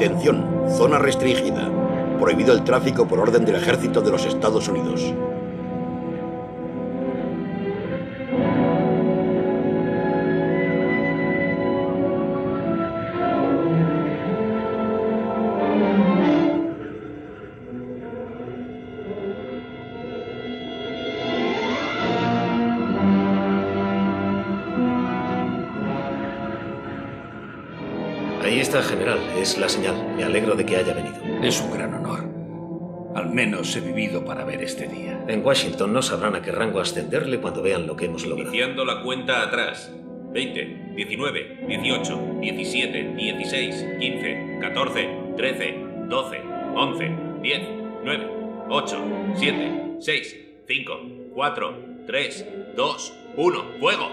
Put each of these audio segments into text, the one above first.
Atención, zona restringida. Prohibido el tráfico por orden del Ejército de los Estados Unidos. Es la señal. Me alegro de que haya venido. Es un gran honor. Al menos he vivido para ver este día. En Washington no sabrán a qué rango ascenderle cuando vean lo que hemos logrado. Iniciando la cuenta atrás. 20, 19, 18, 17, 16, 15, 14, 13, 12, 11, 10, 9, 8, 7, 6, 5, 4, 3, 2, 1. ¡Fuego!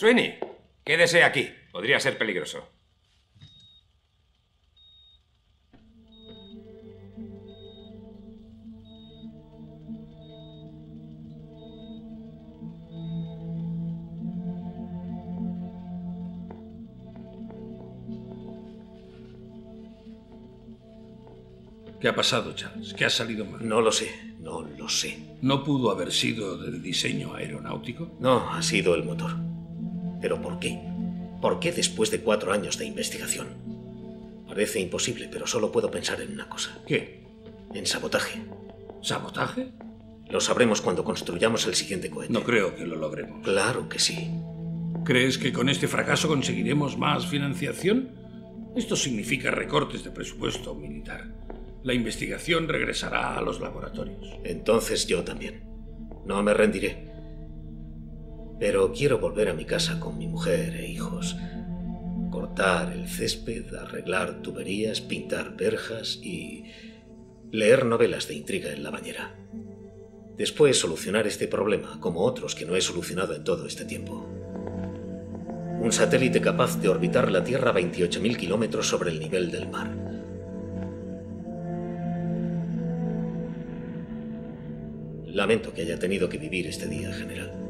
Sweeney, quédese aquí. Podría ser peligroso. ¿Qué ha pasado, Charles? ¿Qué ha salido mal? No lo sé, no lo sé. ¿No pudo haber sido del diseño aeronáutico? No, ha sido el motor. ¿Pero por qué? ¿Por qué después de cuatro años de investigación? Parece imposible, pero solo puedo pensar en una cosa. ¿Qué? En sabotaje. ¿Sabotaje? Lo sabremos cuando construyamos el siguiente cohete. No creo que lo logremos. Claro que sí. ¿Crees que con este fracaso conseguiremos más financiación? Esto significa recortes de presupuesto militar. La investigación regresará a los laboratorios. Entonces yo también. No me rendiré. Pero quiero volver a mi casa con mi mujer e hijos. Cortar el césped, arreglar tuberías, pintar verjas y leer novelas de intriga en la bañera. Después solucionar este problema, como otros que no he solucionado en todo este tiempo. Un satélite capaz de orbitar la Tierra a 28.000 kilómetros sobre el nivel del mar. Lamento que haya tenido que vivir este día, general.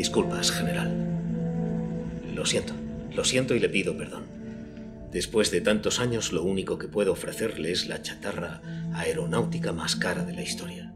Disculpas, general. Lo siento, lo siento y le pido perdón. Después de tantos años, lo único que puedo ofrecerle es la chatarra aeronáutica más cara de la historia.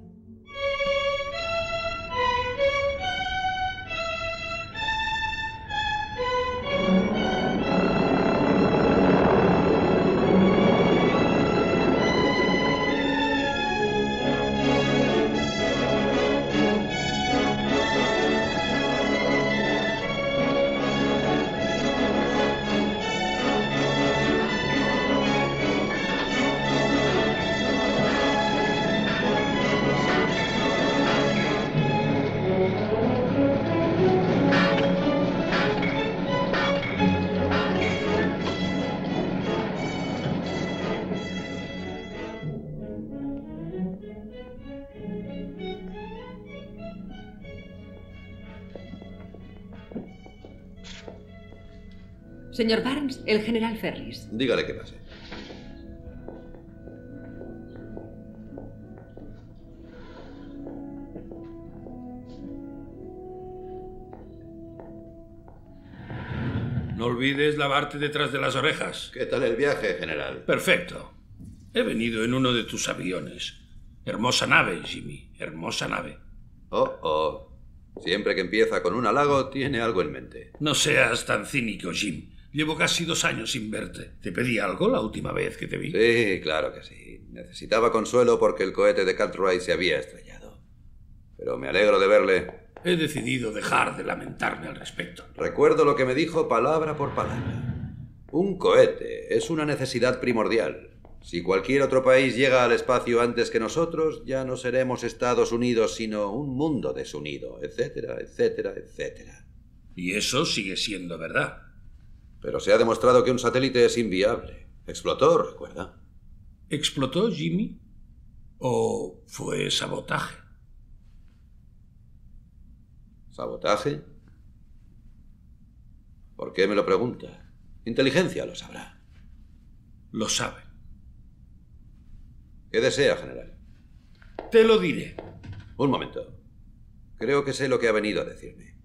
Señor Barnes, el general Ferris. Dígale que pase. No olvides lavarte detrás de las orejas. ¿Qué tal el viaje, general? Perfecto. He venido en uno de tus aviones. Hermosa nave, Jimmy. Hermosa nave. Oh, oh. Siempre que empieza con un halago, tiene algo en mente. No seas tan cínico, Jim. Llevo casi dos años sin verte. ¿Te pedí algo la última vez que te vi? Sí, claro que sí. Necesitaba consuelo porque el cohete de Cartwright se había estrellado. Pero me alegro de verle. He decidido dejar de lamentarme al respecto. Recuerdo lo que me dijo palabra por palabra. Un cohete es una necesidad primordial. Si cualquier otro país llega al espacio antes que nosotros, ya no seremos Estados Unidos, sino un mundo desunido, etcétera, etcétera, etcétera. Y eso sigue siendo verdad. Pero se ha demostrado que un satélite es inviable. Explotó, recuerda. ¿Explotó, Jimmy? ¿O fue sabotaje? ¿Sabotaje? ¿Por qué me lo pregunta? Inteligencia lo sabrá. Lo sabe. ¿Qué desea, general? Te lo diré. Un momento. Creo que sé lo que ha venido a decirme.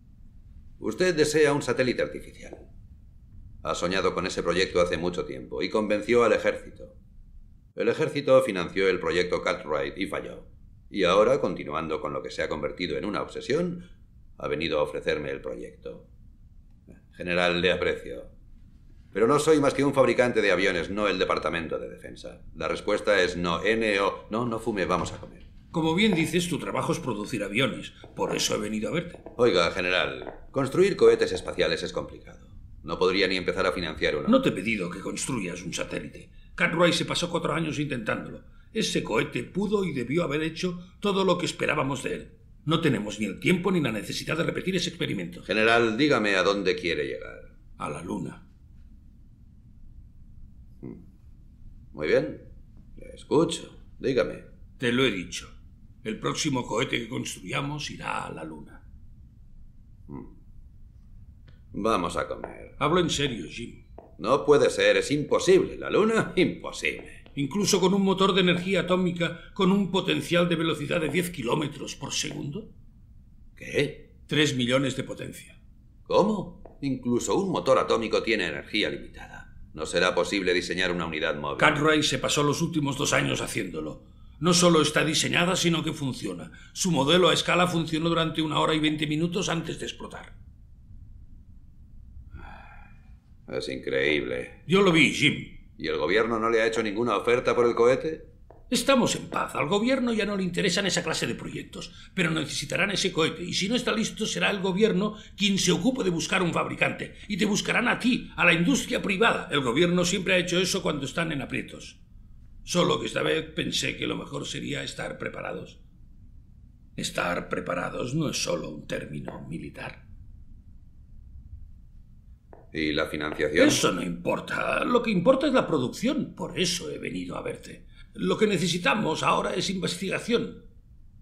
Usted desea un satélite artificial. Ha soñado con ese proyecto hace mucho tiempo y convenció al ejército. El ejército financió el proyecto Cartwright y falló. Y ahora, continuando con lo que se ha convertido en una obsesión, ha venido a ofrecerme el proyecto. General, le aprecio. Pero no soy más que un fabricante de aviones, no el Departamento de Defensa. La respuesta es no. N-O. No, no fume, vamos a comer. Como bien dices, tu trabajo es producir aviones. Por eso he venido a verte. Oiga, general, construir cohetes espaciales es complicado. No podría ni empezar a financiar uno. No te he pedido que construyas un satélite. Cartwright se pasó cuatro años intentándolo. Ese cohete pudo y debió haber hecho todo lo que esperábamos de él. No tenemos ni el tiempo ni la necesidad de repetir ese experimento. General, dígame a dónde quiere llegar. A la luna. Muy bien. Le escucho. Dígame. Te lo he dicho. El próximo cohete que construyamos irá a la luna. Vamos a comer. Hablo en serio, Jim. No puede ser, es imposible. ¿La luna? Imposible. Incluso con un motor de energía atómica con un potencial de velocidad de 10 kilómetros por segundo. ¿Qué? Tres millones de potencia. ¿Cómo? Incluso un motor atómico tiene energía limitada. No será posible diseñar una unidad móvil. Cartwright se pasó los últimos dos años haciéndolo. No solo está diseñada, sino que funciona. Su modelo a escala funcionó durante una hora y veinte minutos antes de explotar. Es increíble. Yo lo vi, Jim. ¿Y el gobierno no le ha hecho ninguna oferta por el cohete? Estamos en paz. Al gobierno ya no le interesan esa clase de proyectos, pero necesitarán ese cohete y si no está listo será el gobierno quien se ocupe de buscar un fabricante y te buscarán a ti, a la industria privada. El gobierno siempre ha hecho eso cuando están en aprietos. Solo que esta vez pensé que lo mejor sería estar preparados. Estar preparados no es solo un término militar. ¿Y la financiación? Eso no importa. Lo que importa es la producción. Por eso he venido a verte. Lo que necesitamos ahora es investigación,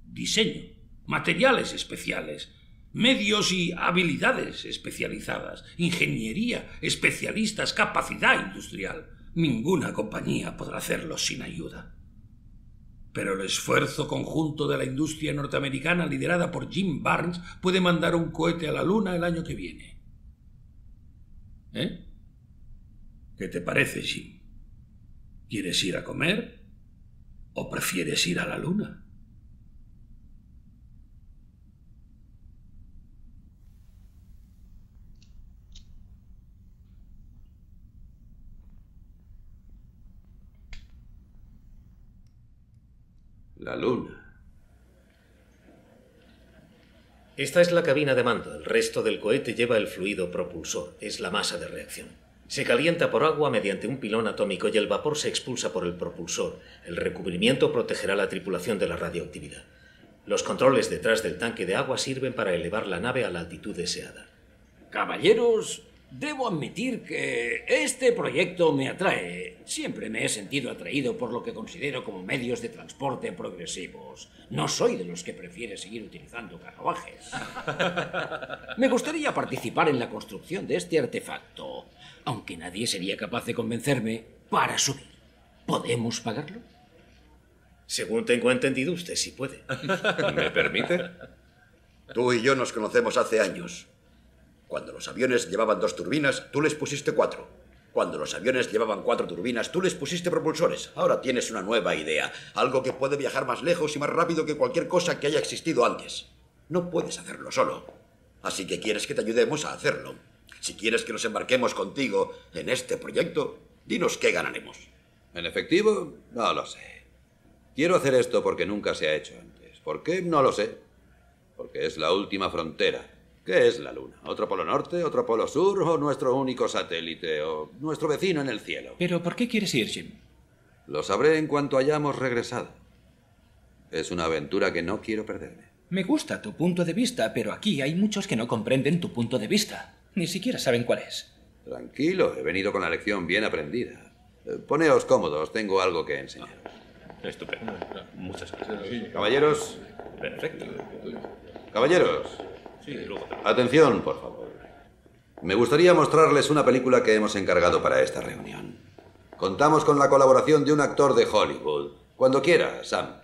diseño, materiales especiales, medios y habilidades especializadas, ingeniería, especialistas, capacidad industrial. Ninguna compañía podrá hacerlo sin ayuda. Pero el esfuerzo conjunto de la industria norteamericana liderada por Jim Barnes puede mandar un cohete a la Luna el año que viene. ¿Eh? ¿Qué te parece, Jim? ¿Quieres ir a comer? ¿O prefieres ir a la luna? La luna. Esta es la cabina de mando. El resto del cohete lleva el fluido propulsor. Es la masa de reacción. Se calienta por agua mediante un pilón atómico y el vapor se expulsa por el propulsor. El recubrimiento protegerá la tripulación de la radioactividad. Los controles detrás del tanque de agua sirven para elevar la nave a la altitud deseada. Caballeros, Debo admitir que este proyecto me atrae. Siempre me he sentido atraído por lo que considero como medios de transporte progresivos. No soy de los que prefiere seguir utilizando carruajes. Me gustaría participar en la construcción de este artefacto, aunque nadie sería capaz de convencerme para subir. ¿Podemos pagarlo? Según tengo entendido, usted sí puede. ¿Me permite? Tú y yo nos conocemos hace años. Cuando los aviones llevaban dos turbinas, tú les pusiste cuatro. Cuando los aviones llevaban cuatro turbinas, tú les pusiste propulsores. Ahora tienes una nueva idea, algo que puede viajar más lejos y más rápido que cualquier cosa que haya existido antes. No puedes hacerlo solo. Así que quieres que te ayudemos a hacerlo. Si quieres que nos embarquemos contigo en este proyecto, dinos qué ganaremos. ¿En efectivo? No lo sé. Quiero hacer esto porque nunca se ha hecho antes. ¿Por qué? No lo sé. Porque es la última frontera. ¿Qué es la Luna? ¿Otro polo norte, otro polo sur o nuestro único satélite o nuestro vecino en el cielo? ¿Pero por qué quieres ir, Jim? Lo sabré en cuanto hayamos regresado. Es una aventura que no quiero perderme. Me gusta tu punto de vista, pero aquí hay muchos que no comprenden tu punto de vista. Ni siquiera saben cuál es. Tranquilo, he venido con la lección bien aprendida. Eh, Poneos cómodos, tengo algo que enseñaros. Estupendo. Muchas gracias. Caballeros, Perfecto. caballeros, Atención, por favor. Me gustaría mostrarles una película que hemos encargado para esta reunión. Contamos con la colaboración de un actor de Hollywood. Cuando quiera, Sam.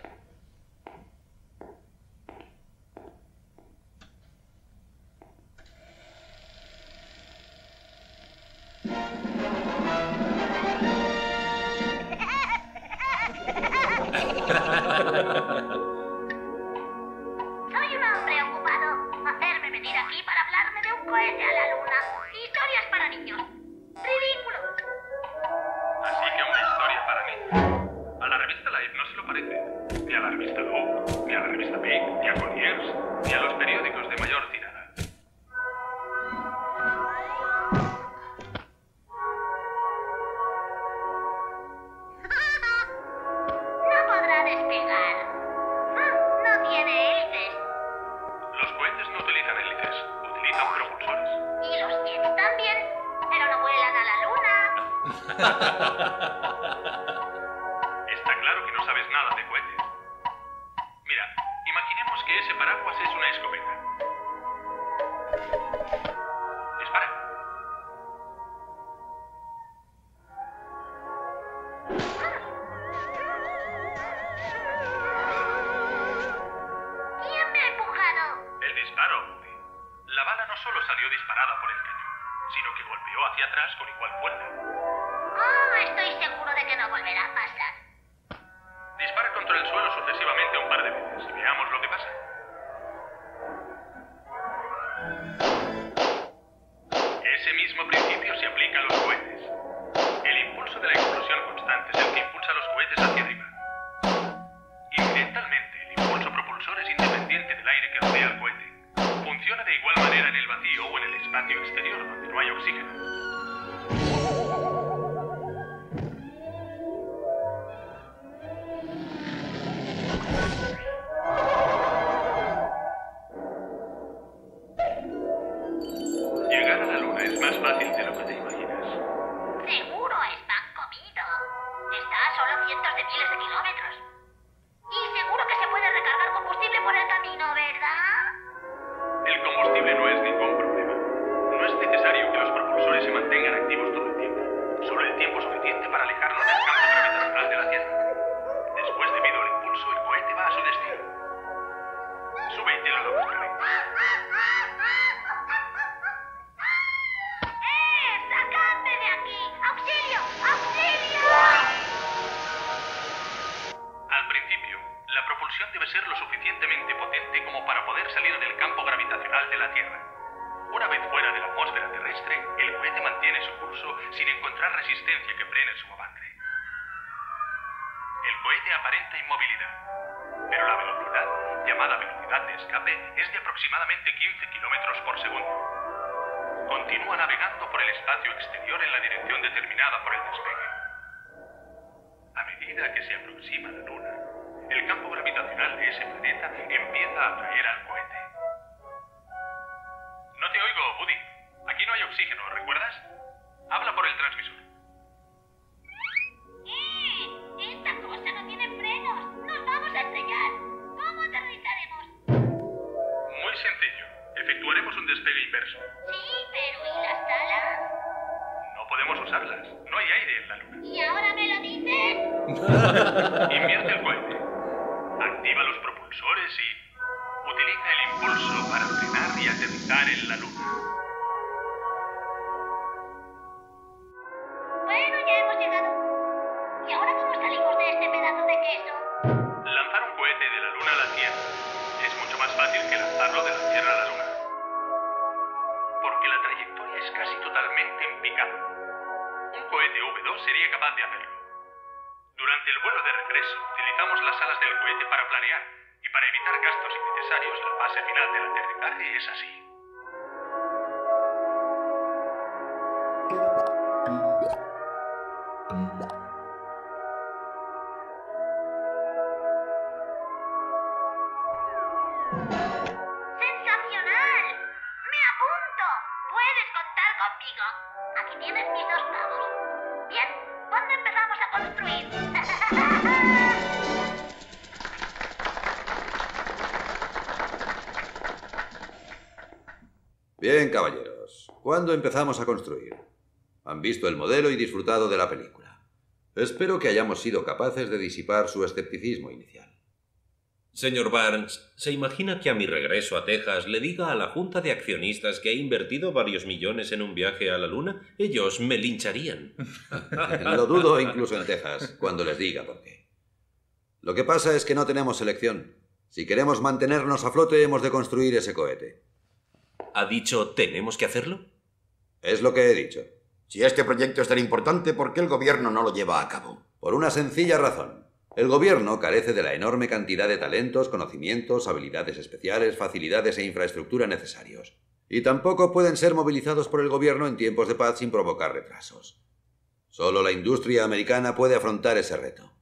Caballeros. ¿Cuándo empezamos a construir? Han visto el modelo y disfrutado de la película. Espero que hayamos sido capaces de disipar su escepticismo inicial. Señor Barnes, ¿se imagina que a mi regreso a Texas le diga a la junta de accionistas que he invertido varios millones en un viaje a la Luna? Ellos me lincharían. Lo dudo incluso en Texas, cuando les diga por qué. Lo que pasa es que no tenemos elección. Si queremos mantenernos a flote, hemos de construir ese cohete. ¿Ha dicho tenemos que hacerlo? Es lo que he dicho. Si este proyecto es tan importante, ¿por qué el gobierno no lo lleva a cabo? Por una sencilla razón. El gobierno carece de la enorme cantidad de talentos, conocimientos, habilidades especiales, facilidades e infraestructura necesarios. Y tampoco pueden ser movilizados por el gobierno en tiempos de paz sin provocar retrasos. Solo la industria americana puede afrontar ese reto.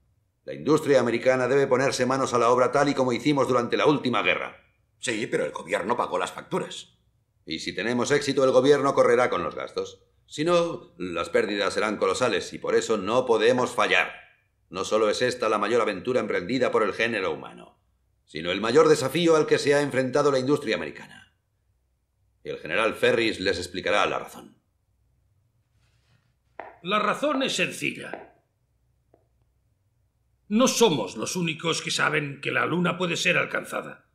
La industria americana debe ponerse manos a la obra tal y como hicimos durante la última guerra. Sí, pero el gobierno pagó las facturas. Y si tenemos éxito, el gobierno correrá con los gastos. Si no, las pérdidas serán colosales y por eso no podemos fallar. No solo es esta la mayor aventura emprendida por el género humano, sino el mayor desafío al que se ha enfrentado la industria americana. El general Ferris les explicará la razón. La razón es sencilla. No somos los únicos que saben que la Luna puede ser alcanzada.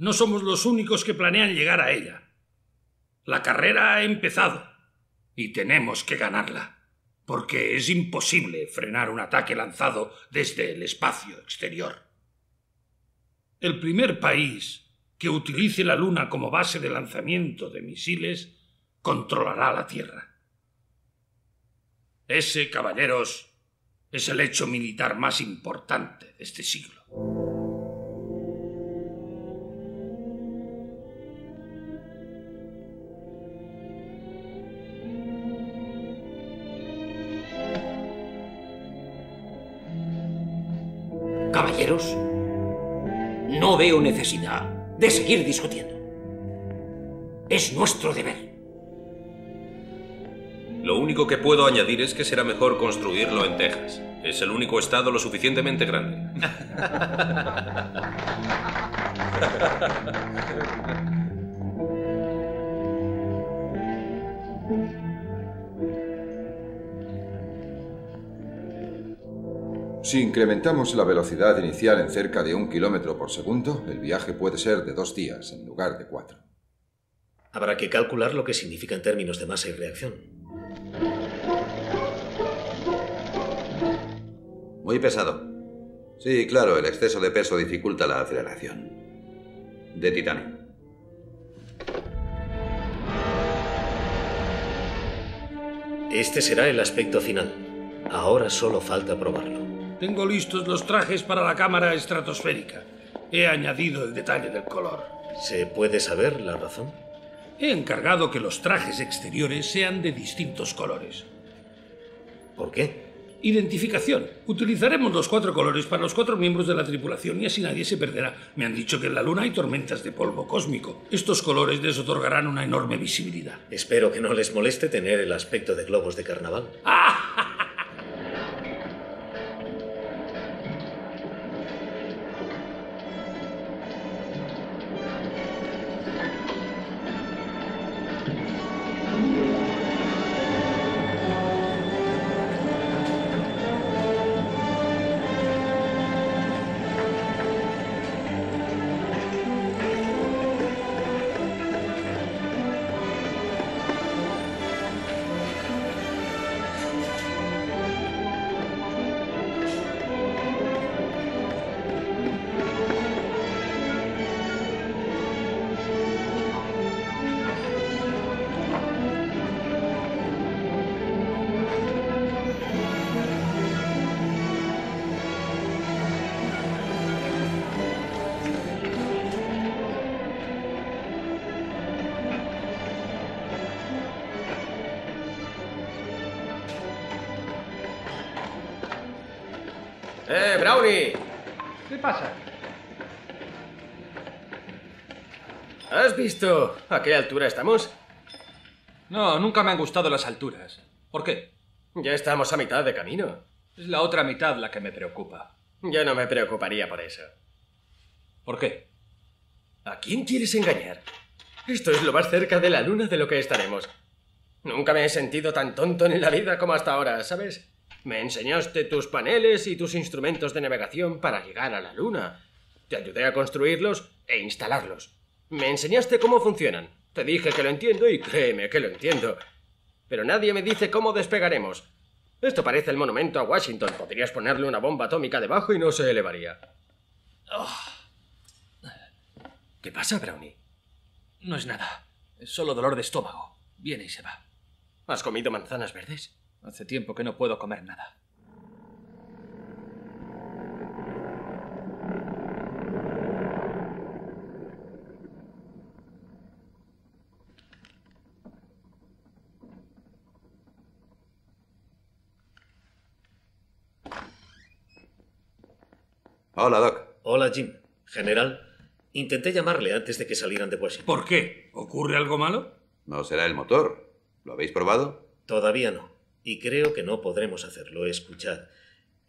No somos los únicos que planean llegar a ella. La carrera ha empezado y tenemos que ganarla, porque es imposible frenar un ataque lanzado desde el espacio exterior. El primer país que utilice la Luna como base de lanzamiento de misiles controlará la Tierra. Ese, caballeros, es el hecho militar más importante de este siglo. Veo necesidad de seguir discutiendo. Es nuestro deber. Lo único que puedo añadir es que será mejor construirlo en Texas. Es el único estado lo suficientemente grande. Si incrementamos la velocidad inicial en cerca de un kilómetro por segundo, el viaje puede ser de dos días en lugar de cuatro. Habrá que calcular lo que significa en términos de masa y reacción. Muy pesado. Sí, claro, el exceso de peso dificulta la aceleración. De titanio. Este será el aspecto final. Ahora solo falta probarlo. Tengo listos los trajes para la cámara estratosférica. He añadido el detalle del color. ¿Se puede saber la razón? He encargado que los trajes exteriores sean de distintos colores. ¿Por qué? Identificación. Utilizaremos los cuatro colores para los cuatro miembros de la tripulación y así nadie se perderá. Me han dicho que en la Luna hay tormentas de polvo cósmico. Estos colores les otorgarán una enorme visibilidad. Espero que no les moleste tener el aspecto de globos de carnaval. ¡Eh, a qué altura estamos? No, nunca me han gustado las alturas. ¿Por qué? Ya estamos a mitad de camino. Es la otra mitad la que me preocupa. Yo no me preocuparía por eso. ¿Por qué? ¿A quién quieres engañar? Esto es lo más cerca de la luna de lo que estaremos. Nunca me he sentido tan tonto en la vida como hasta ahora, ¿sabes? Me enseñaste tus paneles y tus instrumentos de navegación para llegar a la luna. Te ayudé a construirlos e instalarlos. Me enseñaste cómo funcionan. Te dije que lo entiendo y créeme que lo entiendo. Pero nadie me dice cómo despegaremos. Esto parece el monumento a Washington. Podrías ponerle una bomba atómica debajo y no se elevaría. ¿Qué pasa, Brownie? No es nada. Es solo dolor de estómago. Viene y se va. ¿Has comido manzanas verdes? Hace tiempo que no puedo comer nada. Hola, Doc. Hola, Jim. General, intenté llamarle antes de que salieran de Washington. ¿Por qué? ¿Ocurre algo malo? No será el motor. ¿Lo habéis probado? Todavía no. Y creo que no podremos hacerlo. Escuchad.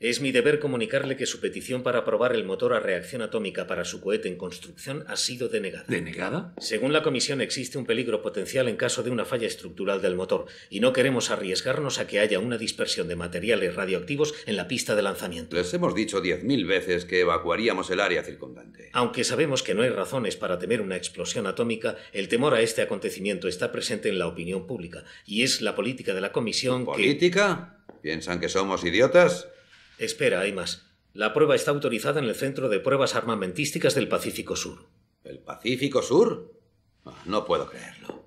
Es mi deber comunicarle que su petición para probar el motor a reacción atómica para su cohete en construcción ha sido denegada. ¿Denegada? Según la comisión existe un peligro potencial en caso de una falla estructural del motor y no queremos arriesgarnos a que haya una dispersión de materiales radioactivos en la pista de lanzamiento. Les hemos dicho diez mil veces que evacuaríamos el área circundante. Aunque sabemos que no hay razones para temer una explosión atómica, el temor a este acontecimiento está presente en la opinión pública y es la política de la comisión que... ¿Política? ¿Piensan que somos idiotas? Espera, hay más. La prueba está autorizada en el Centro de Pruebas Armamentísticas del Pacífico Sur. ¿El Pacífico Sur? Ah, No puedo creerlo.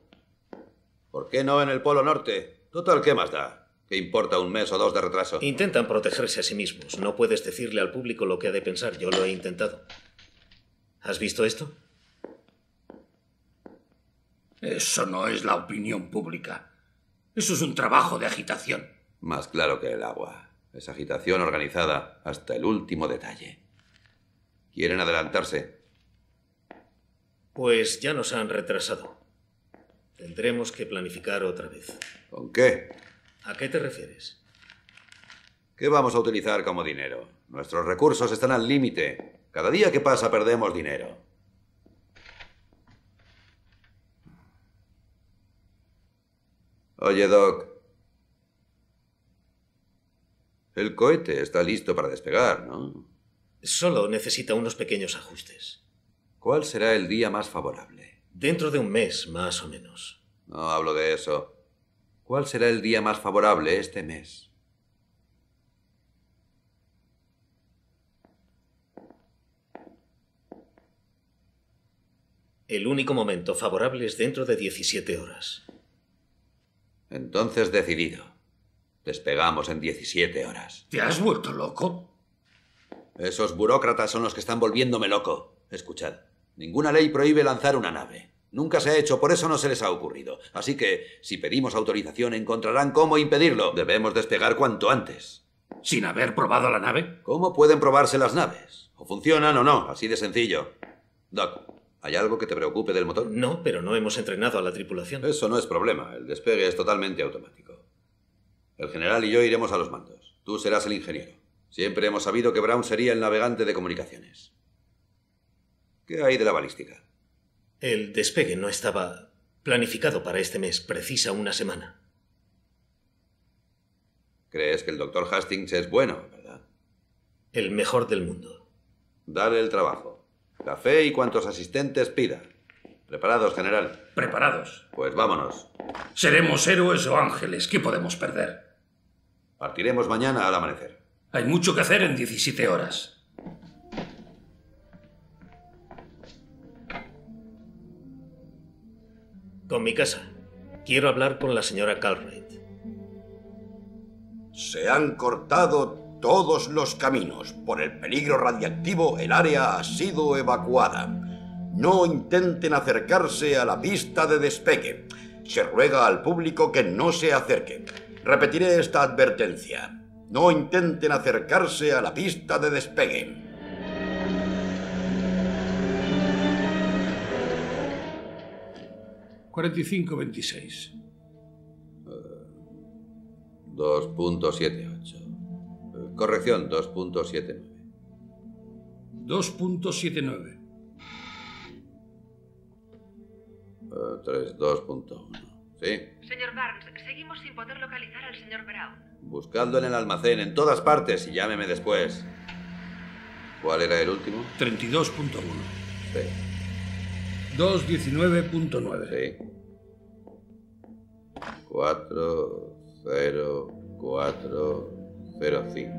¿Por qué no en el Polo Norte? Total, ¿qué más da? ¿Qué importa un mes o dos de retraso? Intentan protegerse a sí mismos. No puedes decirle al público lo que ha de pensar. Yo lo he intentado. ¿Has visto esto? Eso no es la opinión pública. Eso es un trabajo de agitación. Más claro que el agua. Es agitación organizada hasta el último detalle. ¿Quieren adelantarse? Pues ya nos han retrasado. Tendremos que planificar otra vez. ¿Con qué? ¿A qué te refieres? ¿Qué vamos a utilizar como dinero? Nuestros recursos están al límite. Cada día que pasa perdemos dinero. Oye, Doc. El cohete está listo para despegar, ¿no? Solo necesita unos pequeños ajustes. ¿Cuál será el día más favorable? Dentro de un mes, más o menos. No hablo de eso. ¿Cuál será el día más favorable este mes? El único momento favorable es dentro de 17 horas. Entonces decidido. Despegamos en 17 horas. ¿Te has vuelto loco? Esos burócratas son los que están volviéndome loco. Escuchad, ninguna ley prohíbe lanzar una nave. Nunca se ha hecho, por eso no se les ha ocurrido. Así que, si pedimos autorización, encontrarán cómo impedirlo. Debemos despegar cuanto antes. ¿Sin haber probado la nave? ¿Cómo pueden probarse las naves? O funcionan o no, así de sencillo. Doc, ¿hay algo que te preocupe del motor? No, pero no hemos entrenado a la tripulación. Eso no es problema. El despegue es totalmente automático. El general y yo iremos a los mandos. Tú serás el ingeniero. Siempre hemos sabido que Brown sería el navegante de comunicaciones. ¿Qué hay de la balística? El despegue no estaba planificado para este mes, precisa una semana. Crees que el doctor Hastings es bueno, ¿verdad? El mejor del mundo. Dale el trabajo. Café y cuantos asistentes pida. ¿Preparados, general? Preparados. Pues vámonos. Seremos héroes o ángeles. ¿Qué podemos perder? Partiremos mañana al amanecer. Hay mucho que hacer en 17 horas. Con mi casa. Quiero hablar con la señora Calright. Se han cortado todos los caminos. Por el peligro radiactivo, el área ha sido evacuada. No intenten acercarse a la pista de despegue. Se ruega al público que no se acerque. Repetiré esta advertencia. No intenten acercarse a la pista de despegue. ¿45-26? 2.78. Eh, Corrección, 2.79. 2.79. Eh, 3, 2.1. ¿Sí? Señor Barnes, seguimos sin poder localizar al señor Brown. Buscadlo en el almacén, en todas partes, y llámeme después. ¿Cuál era el último? 32.1. Sí. 219.9. Sí. 4, 0, 4, 0, 5.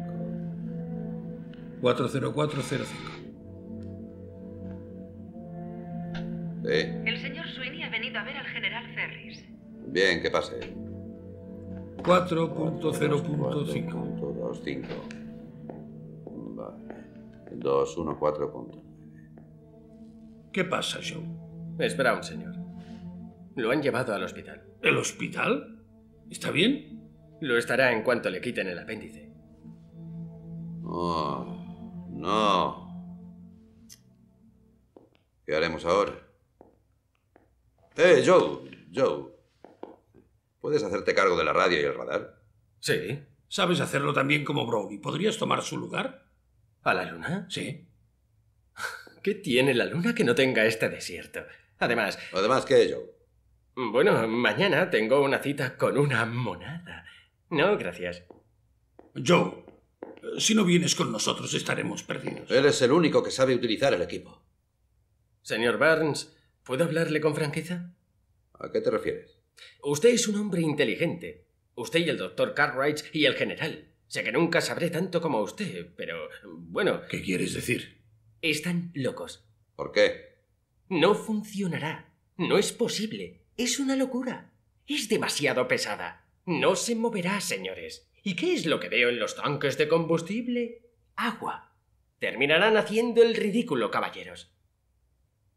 40405. Sí. El señor Sweeney ha venido a ver al general Ferris. Bien, que pase. 4.0.5. 4.25. Vale. 214. ¿Qué pasa, Joe? Es Brown, señor. Lo han llevado al hospital. ¿El hospital? ¿Está bien? Lo estará en cuanto le quiten el apéndice. Oh, no. ¿Qué haremos ahora? Eh, Joe, Joe. ¿Puedes hacerte cargo de la radio y el radar? Sí. ¿Sabes hacerlo también como Brownie? ¿Podrías tomar su lugar? ¿A la luna? Sí. ¿Qué tiene la luna que no tenga este desierto? Además... ¿Además qué, Joe? Bueno, mañana tengo una cita con una monada. No, gracias. Joe, si no vienes con nosotros estaremos perdidos. Eres el único que sabe utilizar el equipo. Señor Barnes, ¿puedo hablarle con franqueza? ¿A qué te refieres? Usted es un hombre inteligente. Usted y el doctor Cartwright y el general. Sé que nunca sabré tanto como usted, pero bueno. ¿Qué quieres decir? Están locos. ¿Por qué? No funcionará. No es posible. Es una locura. Es demasiado pesada. No se moverá, señores. ¿Y qué es lo que veo en los tanques de combustible? Agua. Terminarán haciendo el ridículo, caballeros.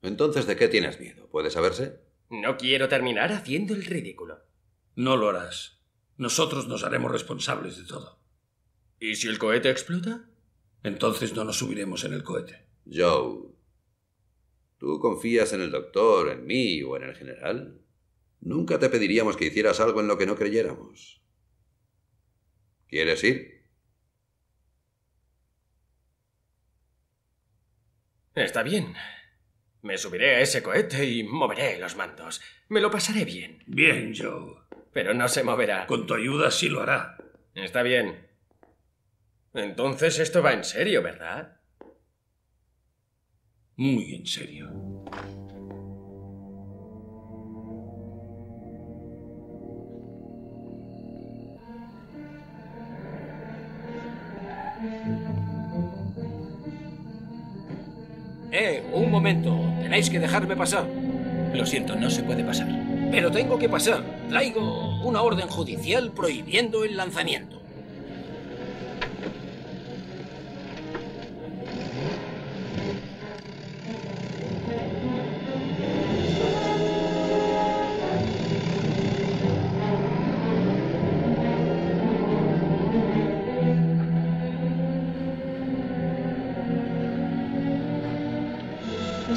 Entonces, ¿de qué tienes miedo? ¿Puede saberse? No quiero terminar haciendo el ridículo. No lo harás. Nosotros nos haremos responsables de todo. ¿Y si el cohete explota? Entonces no nos subiremos en el cohete. Joe, ¿tú confías en el doctor, en mí o en el general? Nunca te pediríamos que hicieras algo en lo que no creyéramos. ¿Quieres ir? Está bien. Me subiré a ese cohete y moveré los mandos. Me lo pasaré bien. Bien, Joe. Pero no se moverá. Con tu ayuda sí lo hará. Está bien. Entonces esto va en serio, ¿verdad? Muy en serio. Eh, un momento. Tenéis que dejarme pasar. Lo siento, no se puede pasar. Pero tengo que pasar. Traigo una orden judicial prohibiendo el lanzamiento.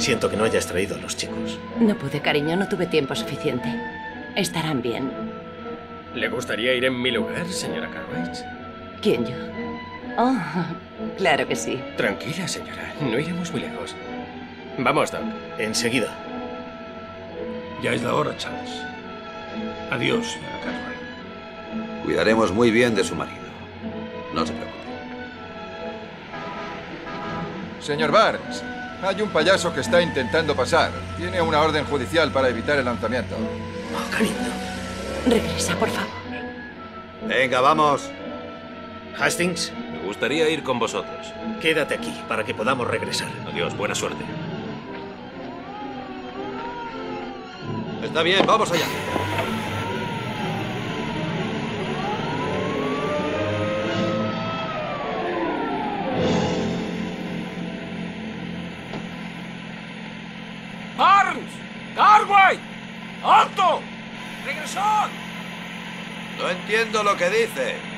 Siento que no hayas traído a los chicos. No pude, cariño, no tuve tiempo suficiente. Estarán bien. ¿Le gustaría ir en mi lugar, señora Cartwright? ¿Quién yo? Oh, claro que sí. Tranquila, señora. No iremos muy lejos. Vamos, Doc. Enseguida. Ya es la hora, Charles. Adiós, señora Cartwright. Cuidaremos muy bien de su marido. No se preocupe. Señor Barnes, hay un payaso que está intentando pasar. Tiene una orden judicial para evitar el lanzamiento. Regresa, por favor. Venga, vamos. Hastings, Me gustaría ir con vosotros. quédate aquí para que podamos regresar. Adiós, buena suerte. Está bien, vamos allá. ¡Barnes! ¡Cartwright! ¡Alto! ¡Regresad! No entiendo lo que dice.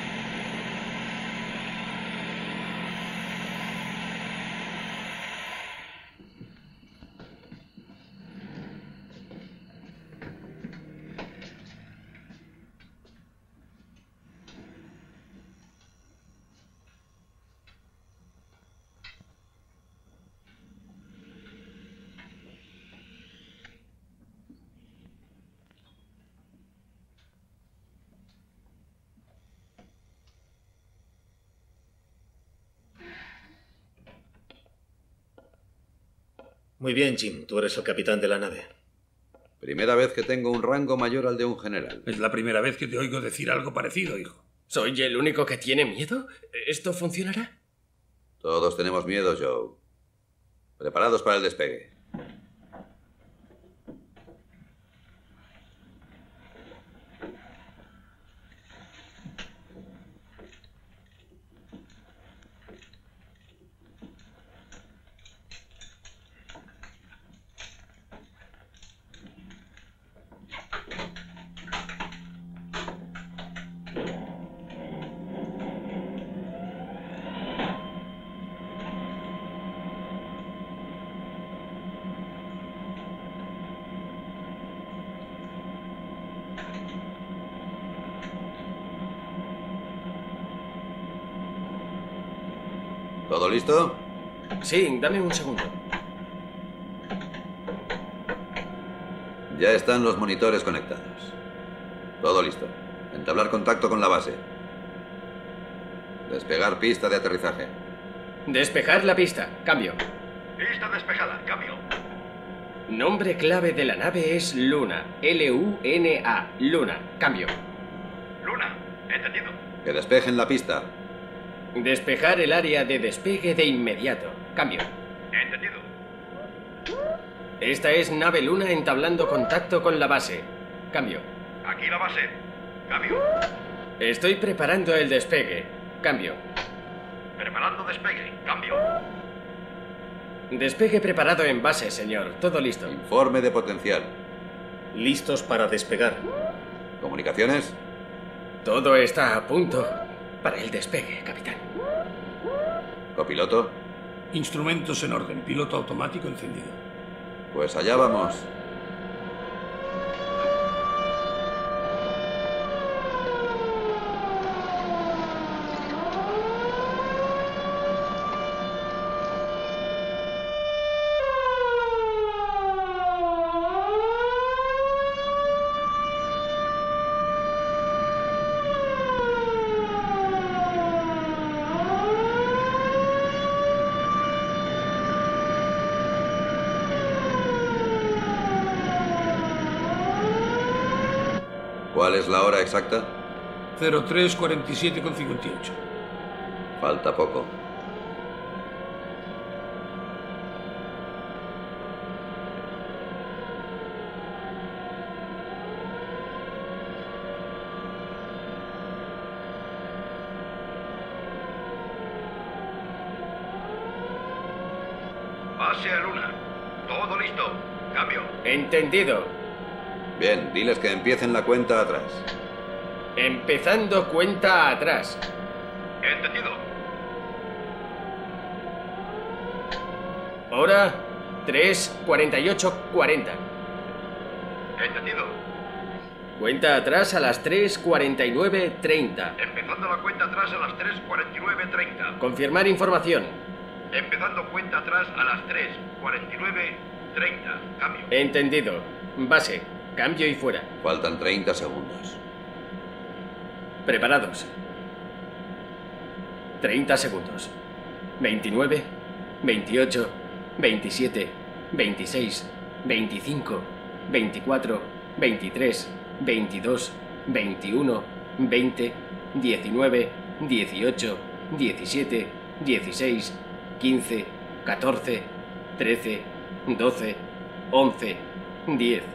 Muy bien, Jim. Tú eres el capitán de la nave. Primera vez que tengo un rango mayor al de un general. Es la primera vez que te oigo decir algo parecido, hijo. ¿Soy el único que tiene miedo? ¿Esto funcionará? Todos tenemos miedo, Joe. Preparados para el despegue. ¿Todo listo? Sí, dame un segundo. Ya están los monitores conectados. Todo listo. Entablar contacto con la base. Despegar pista de aterrizaje. Despejar la pista. Cambio. Pista despejada. Cambio. Nombre clave de la nave es Luna. L-U-N-A. Luna. Cambio. Luna. Entendido. Que despejen la pista. Despejar el área de despegue de inmediato. Cambio. Entendido. Esta es nave Luna entablando contacto con la base. Cambio. Aquí la base. Cambio. Estoy preparando el despegue. Cambio. Preparando despegue. Cambio. Despegue preparado en base, señor. Todo listo. Informe de potencial. Listos para despegar. ¿Comunicaciones? Todo está a punto para el despegue, capitán. ¿Copiloto? Instrumentos en orden. Piloto automático encendido. Pues allá vamos. ¿Cuál es la hora exacta? 0347 con 58. Falta poco. Base a Luna. Todo listo. Cambio. Entendido. Bien, diles que empiecen la cuenta atrás. Empezando cuenta atrás. Entendido. Hora 3.48.40. Entendido. Cuenta atrás a las 3.49.30. Empezando la cuenta atrás a las 3.49.30. Confirmar información. Empezando cuenta atrás a las 3.49.30. Cambio. Entendido. Base. Cambio y fuera. Faltan 30 segundos. Preparados. 30 segundos. 29, 28, 27, 26, 25, 24, 23, 22, 21, 20, 19, 18, 17, 16, 15, 14, 13, 12, 11, 10,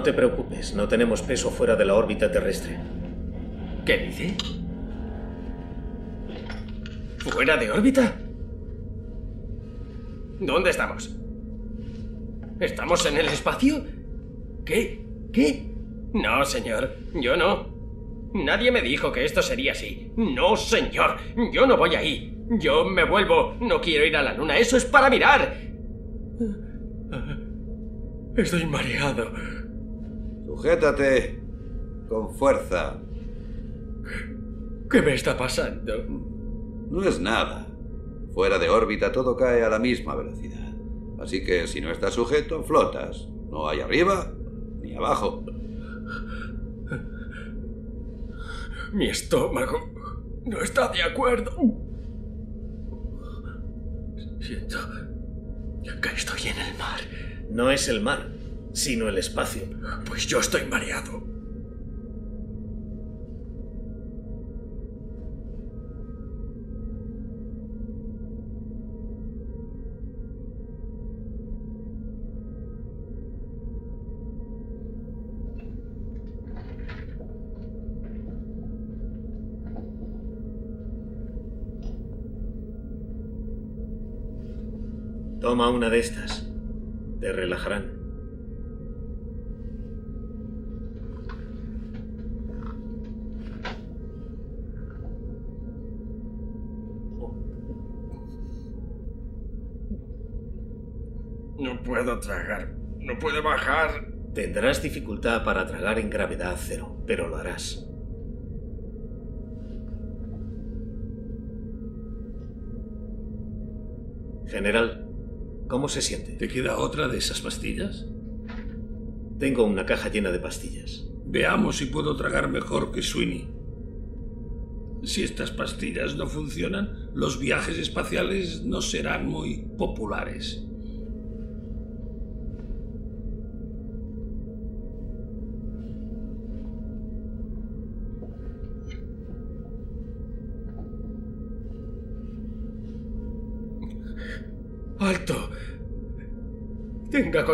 No te preocupes, no tenemos peso fuera de la órbita terrestre. ¿Qué dice? ¿Fuera de órbita? ¿Dónde estamos? ¿Estamos en el espacio? ¿Qué? ¿Qué? No, señor, yo no. Nadie me dijo que esto sería así. No, señor, yo no voy ahí. Yo me vuelvo. No quiero ir a la luna. Eso es para mirar. Estoy mareado. Sujétate con fuerza. ¿Qué me está pasando? No es nada. Fuera de órbita todo cae a la misma velocidad. Así que si no estás sujeto, flotas. No hay arriba ni abajo. Mi estómago no está de acuerdo. Siento que estoy en el mar. No es el mar, sino el espacio. Pues yo estoy mareado. Toma una de estas. Te relajarán. Puedo tragar. No puedo bajar. Tendrás dificultad para tragar en gravedad cero, pero lo harás. General, ¿cómo se siente? ¿Te queda otra de esas pastillas? Tengo una caja llena de pastillas. Veamos si puedo tragar mejor que Sweeney. Si estas pastillas no funcionan, los viajes espaciales no serán muy populares.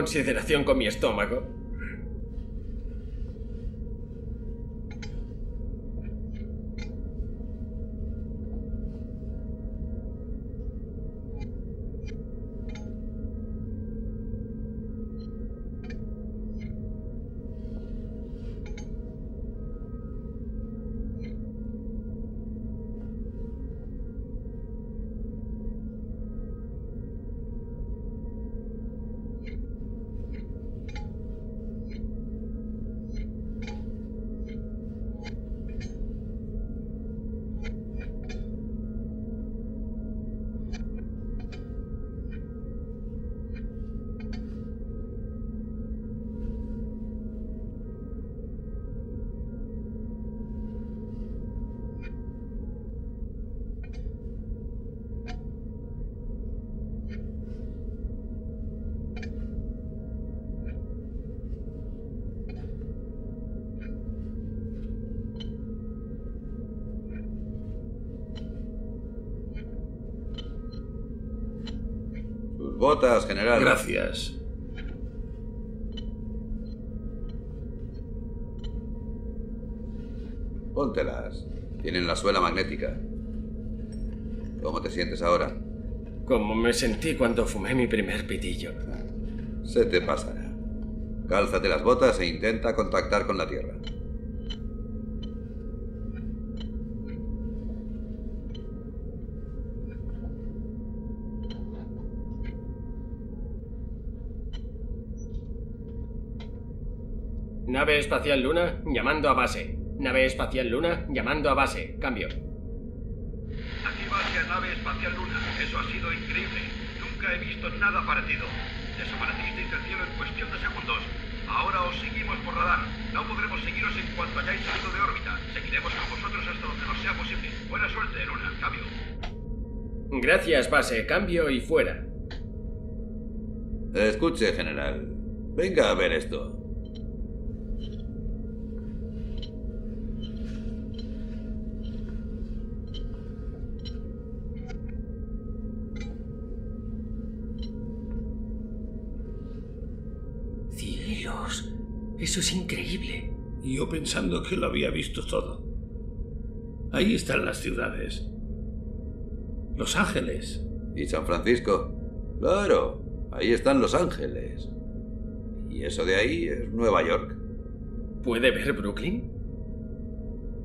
Consideración con mi estómago. Botas, general. Gracias. Póntelas. Tienen la suela magnética. ¿Cómo te sientes ahora? Como me sentí cuando fumé mi primer pitillo. Se te pasará. Cálzate las botas e intenta contactar con la Tierra. Nave espacial Luna, llamando a base. Nave espacial Luna, llamando a base. Cambio. Aquí base a nave espacial Luna. Eso ha sido increíble. Nunca he visto nada parecido. Desaparecisteis del cielo en cuestión de segundos. Ahora os seguimos por radar. No podremos seguiros en cuanto hayáis salido de órbita. Seguiremos con vosotros hasta donde nos sea posible. Buena suerte, Luna. Cambio. Gracias, base. Cambio y fuera. Escuche, general. Venga a ver esto. Eso es increíble. Y yo pensando que lo había visto todo. Ahí están las ciudades. Los Ángeles. ¿Y San Francisco? Claro, ahí están Los Ángeles. Y eso de ahí es Nueva York. ¿Puede ver Brooklyn?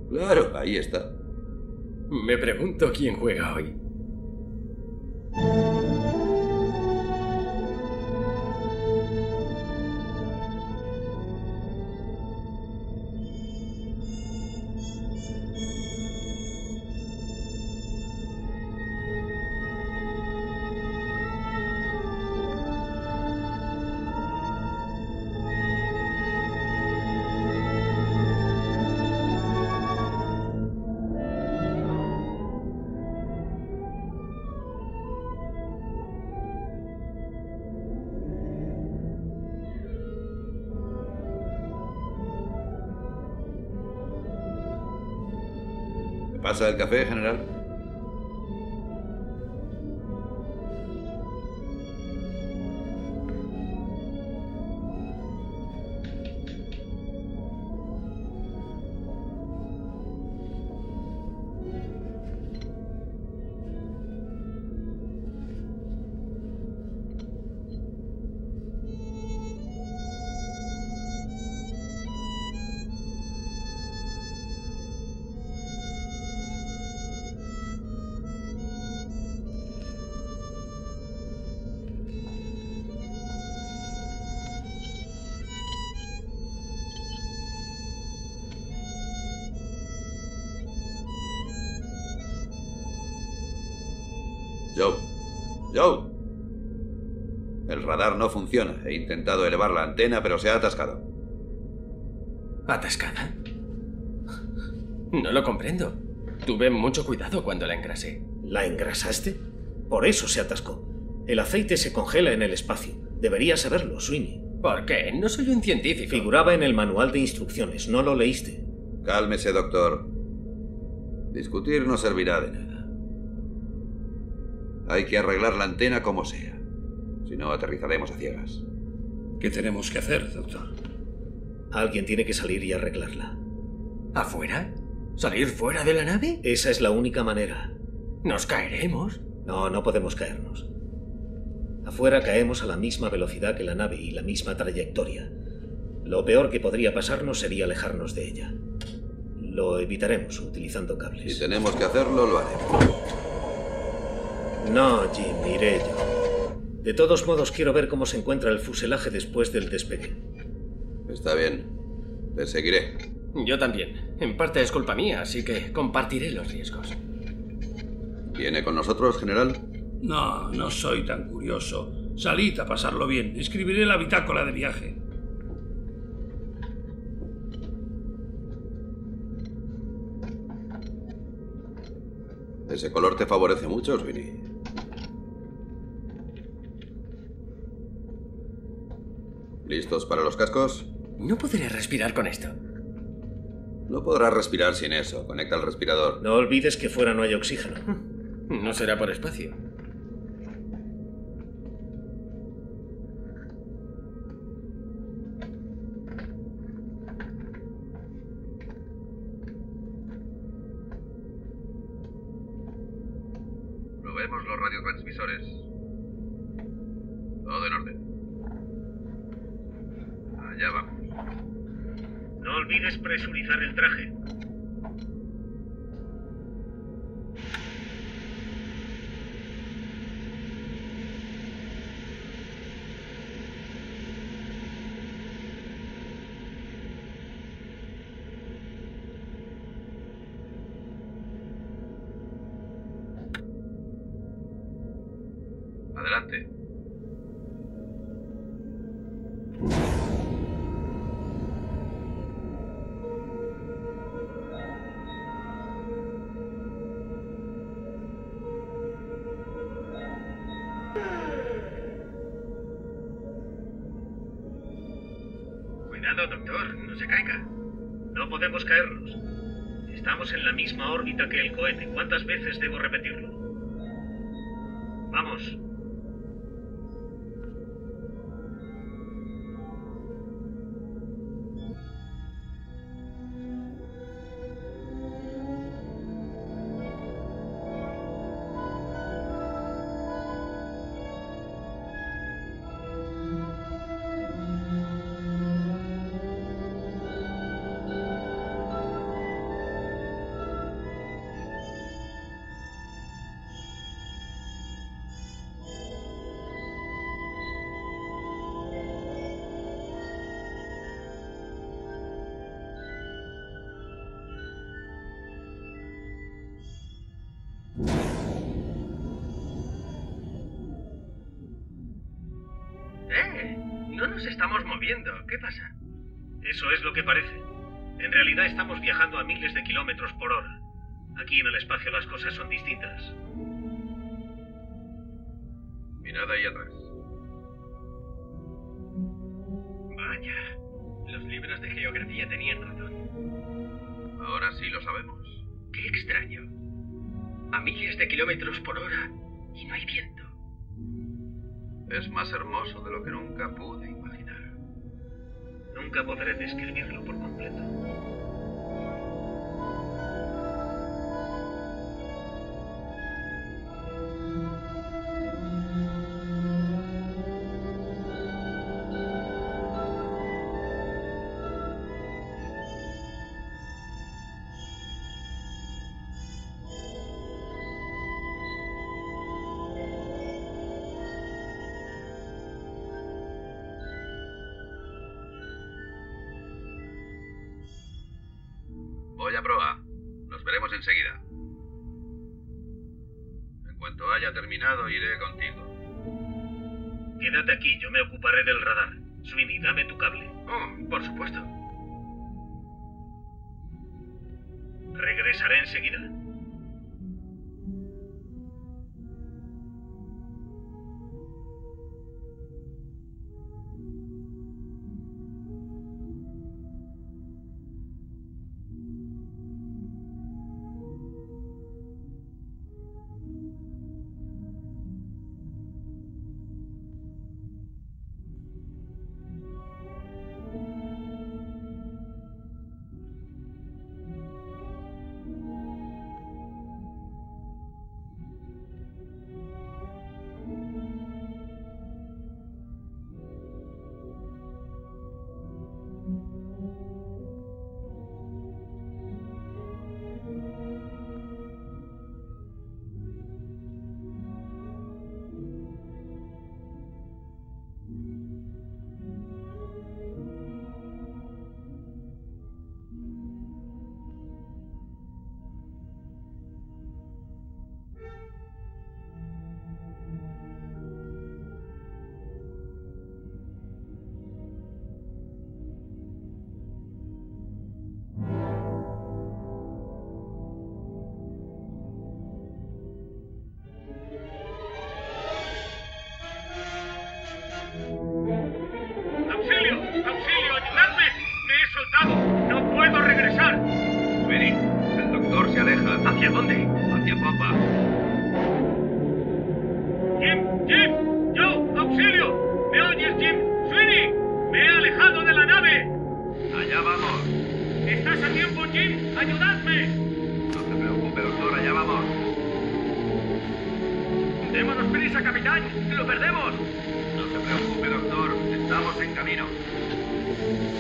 Claro, ahí está. Me pregunto quién juega hoy. ¿Me pasa el café, general? Joe. El radar no funciona. He intentado elevar la antena, pero se ha atascado. ¿Atascada? No lo comprendo. Tuve mucho cuidado cuando la engrasé. ¿La engrasaste? Por eso se atascó. El aceite se congela en el espacio. Deberías saberlo, Sweeney. ¿Por qué? No soy un científico. Figuraba en el manual de instrucciones. No lo leíste. Cálmese, doctor. Discutir no servirá de nada. Hay que arreglar la antena como sea. Si no, aterrizaremos a ciegas. ¿Qué tenemos que hacer, doctor? Alguien tiene que salir y arreglarla. ¿Afuera? ¿Salir fuera de la nave? Esa es la única manera. ¿Nos caeremos? No, no podemos caernos. Afuera caemos a la misma velocidad que la nave y la misma trayectoria. Lo peor que podría pasarnos sería alejarnos de ella. Lo evitaremos utilizando cables. Si tenemos que hacerlo, lo haremos. No, Jim, iré yo. De todos modos, quiero ver cómo se encuentra el fuselaje después del despegue. Está bien. Te seguiré. Yo también. En parte es culpa mía, así que compartiré los riesgos. ¿Viene con nosotros, general? No, no soy tan curioso. Salid a pasarlo bien. Escribiré la bitácora de viaje. Ese color te favorece mucho, Sweeney. ¿Listos para los cascos? No podré respirar con esto. No podrás respirar sin eso. Conecta el respirador. No olvides que fuera no hay oxígeno. No será por espacio. Olvides presurizar el traje. Adelante. No podemos caernos. Estamos en la misma órbita que el cohete. ¿Cuántas veces debo repetirlo? Nos estamos moviendo. ¿Qué pasa? Eso es lo que parece. En realidad estamos viajando a miles de kilómetros por hora. Aquí en el espacio las cosas son distintas. Mirad ahí atrás. Vaya, los libros de geografía tenían razón. Ahora sí lo sabemos. Qué extraño. A miles de kilómetros por hora y no hay viento. Es más hermoso de lo que nunca pude. Nunca podré describirlo por completo. Del radar. Sweeney, dame tu cable. Oh, por supuesto. Regresaré enseguida.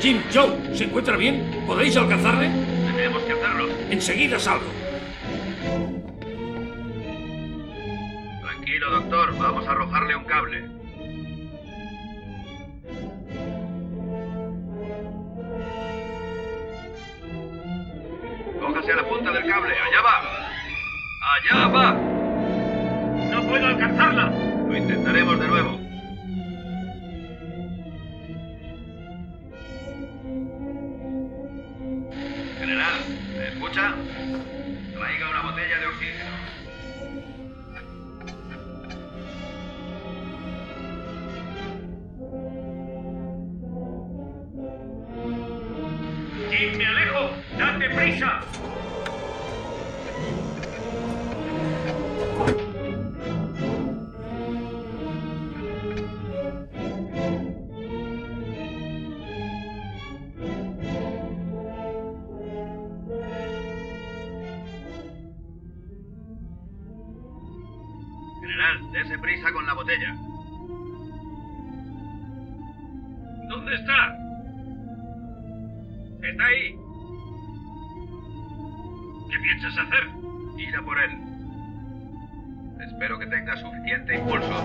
Jim, Joe, ¿se encuentra bien? ¿Podéis alcanzarle? Tenemos que hacerlo. Enseguida salgo. General, dese prisa con la botella. ¿Dónde está? Está ahí. ¿Qué piensas hacer? Ir a por él. Espero que tenga suficiente impulso.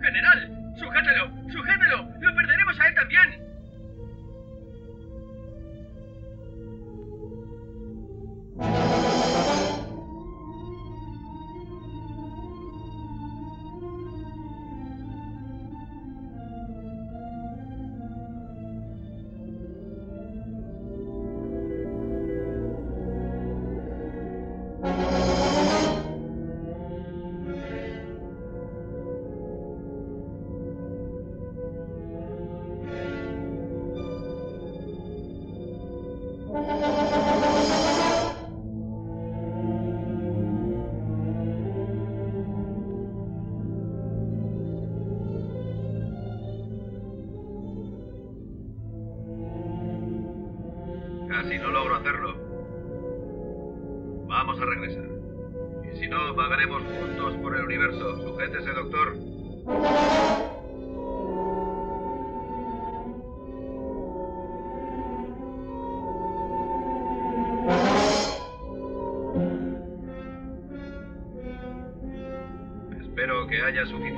¡General! ¡Sujételo! ¡Sujételo! ¡Lo perderemos a él también!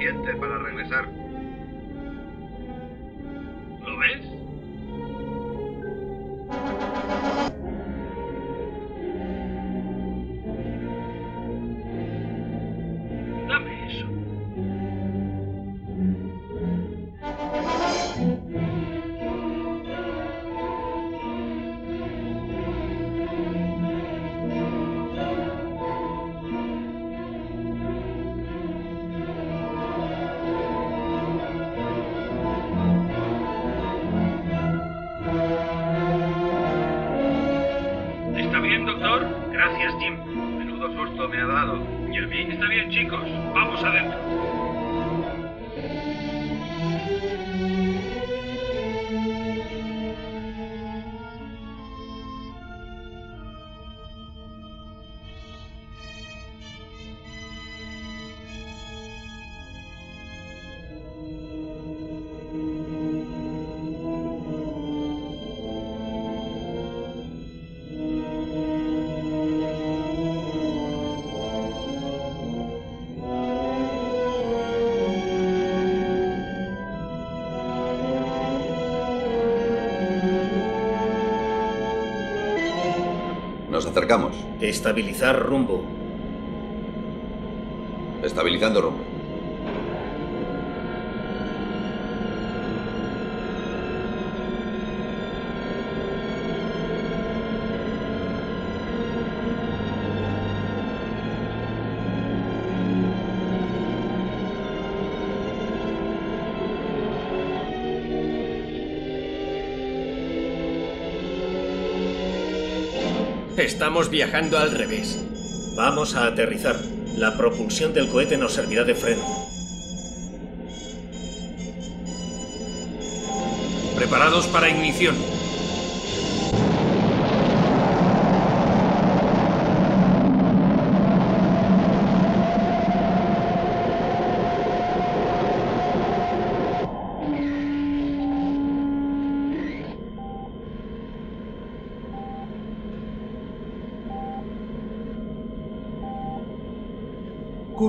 Haya acercamos. Estabilizar rumbo. Estabilizando rumbo. Estamos viajando al revés. Vamos a aterrizar. La propulsión del cohete nos servirá de freno. Preparados para ignición.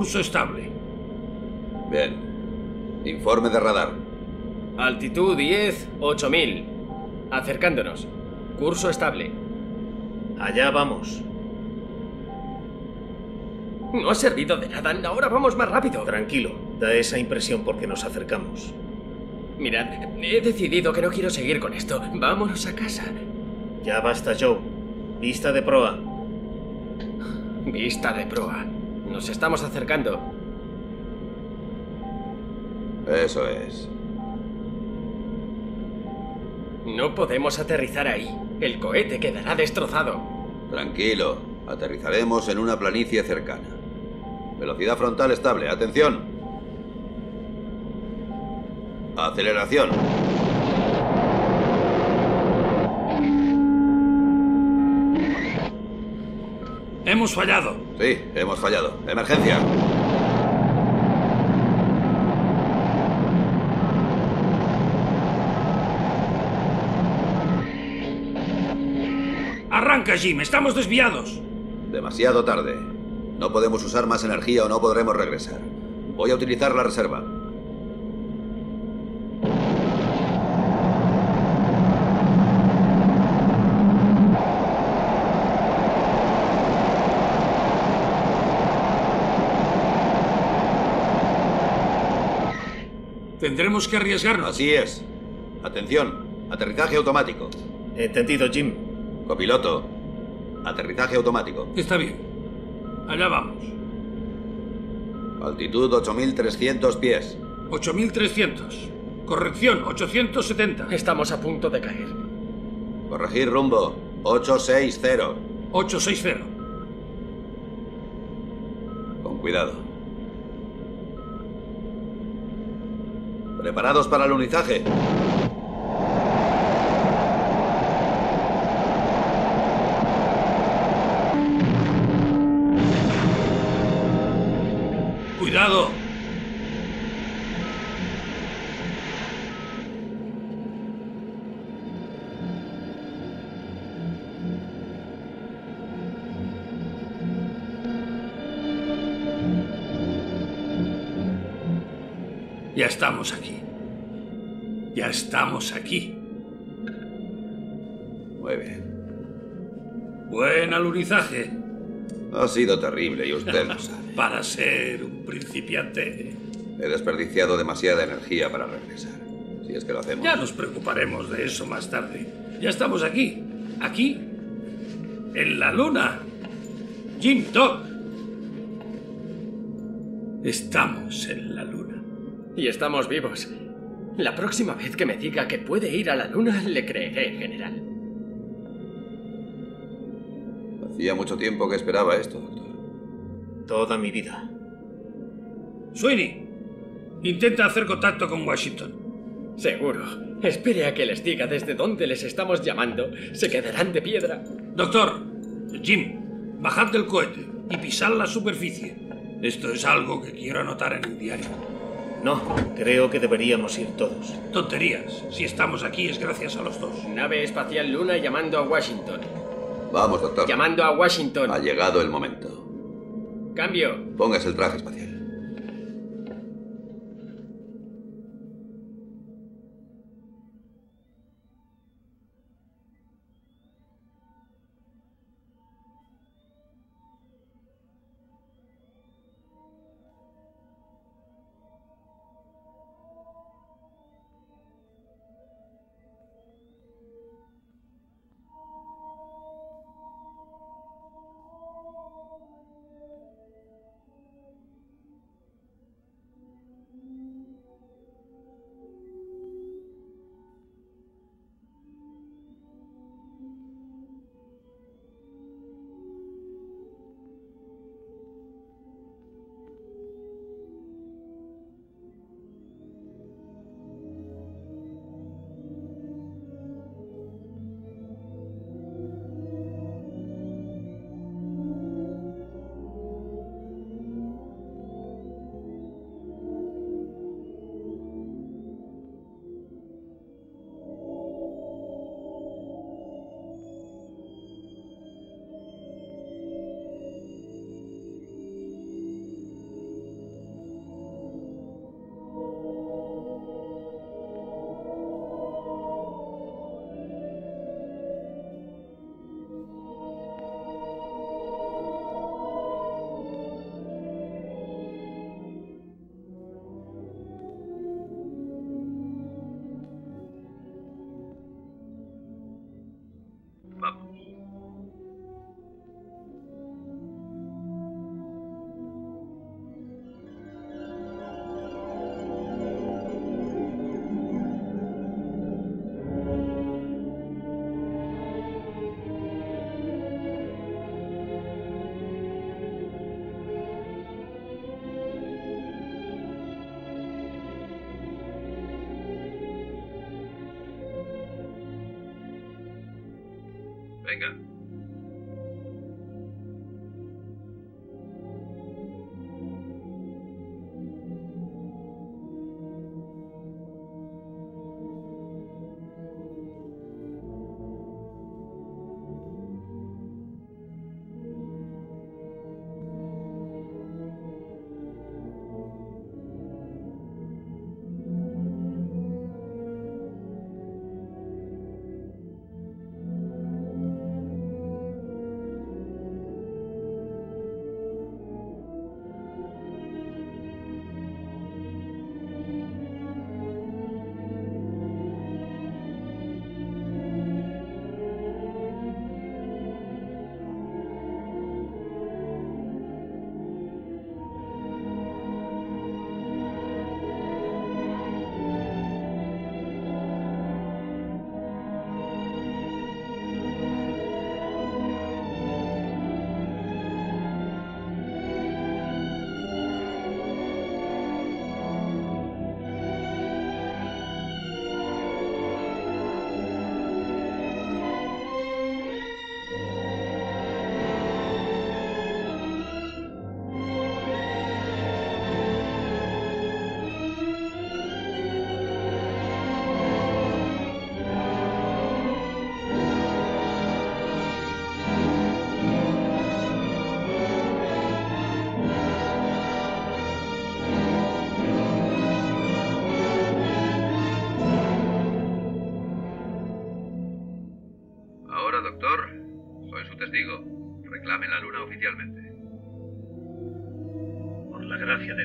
Curso estable. Bien. Informe de radar. Altitud 10, 8000. Acercándonos. Curso estable. Allá vamos. No ha servido de nada. Ahora vamos más rápido. Tranquilo. Da esa impresión porque nos acercamos. Mirad, he decidido que no quiero seguir con esto. Vámonos a casa. Ya basta, Joe. Vista de proa. Vista de proa. Nos estamos acercando. Eso es. No podemos aterrizar ahí. El cohete quedará destrozado. Tranquilo. Aterrizaremos en una planicie cercana. Velocidad frontal estable. Atención. Aceleración. Hemos fallado. Sí, hemos fallado. Emergencia. Arranca, Jim. Estamos desviados. Demasiado tarde. No podemos usar más energía o no podremos regresar. Voy a utilizar la reserva. Tendremos que arriesgarnos. Así es. Atención. Aterrizaje automático. Entendido, Jim. Copiloto. Aterrizaje automático. Está bien. Allá vamos. Altitud 8300 pies. 8300. Corrección, 870. Estamos a punto de caer. Corregir rumbo. 860. 860. Con cuidado. ¿Preparados para el alunizaje? ¡Cuidado! Ya estamos aquí. Ya estamos aquí. Muy bien. Buen alunizaje. Ha sido terrible y usted lo sabe. Para ser un principiante. He desperdiciado demasiada energía para regresar. Si es que lo hacemos. Ya nos preocuparemos de eso más tarde. Ya estamos aquí. Aquí. En la luna. Jim Doc. Estamos en la luna. Y estamos vivos. La próxima vez que me diga que puede ir a la luna, le creeré, general. Hacía mucho tiempo que esperaba esto, doctor. Toda mi vida. Sweeney, intenta hacer contacto con Washington. Seguro. Espere a que les diga desde dónde les estamos llamando. Se quedarán de piedra. Doctor, Jim, bajad del cohete y pisad la superficie. Esto es algo que quiero anotar en el diario. No, creo que deberíamos ir todos. Tonterías. Si estamos aquí es gracias a los dos. Nave espacial Luna llamando a Washington. Vamos, doctor. Llamando a Washington. Ha llegado el momento. Cambio. Póngase el traje espacial.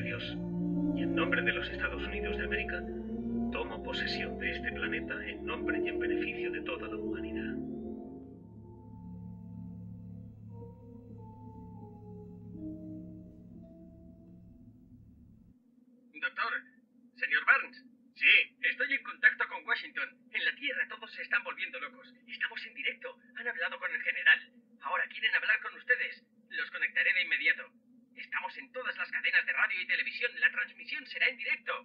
De Dios y en nombre de los Estados Unidos de América, tomo posesión de este planeta en nombre y en beneficio de toda la humanidad. Doctor, señor Barnes. Sí. Estoy en contacto con Washington. En la Tierra todos se están volviendo locos. Estamos en directo. Han hablado con el general. Ahora quieren hablar con ustedes. Los conectaré de inmediato. Estamos en todas las cadenas de radio y televisión. La transmisión será en directo.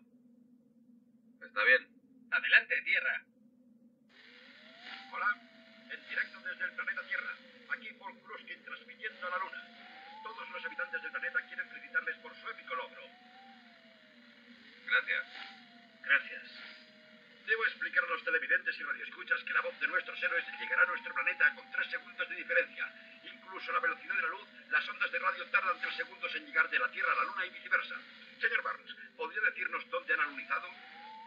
Está bien. Adelante, Tierra. Hola, en directo desde el planeta Tierra. Aquí Paul Kruskin transmitiendo a la Luna. Todos los habitantes del planeta quieren felicitarles por su épico logro. Gracias. Gracias. Debo explicar a los televidentes y radioescuchas que la voz de nuestros héroes llegará a nuestro planeta con tres segundos de diferencia. Incluso a la velocidad de la luz, las ondas de radio tardan tres segundos en llegar de la Tierra a la Luna y viceversa. Señor Barnes, ¿podría decirnos dónde han alunizado?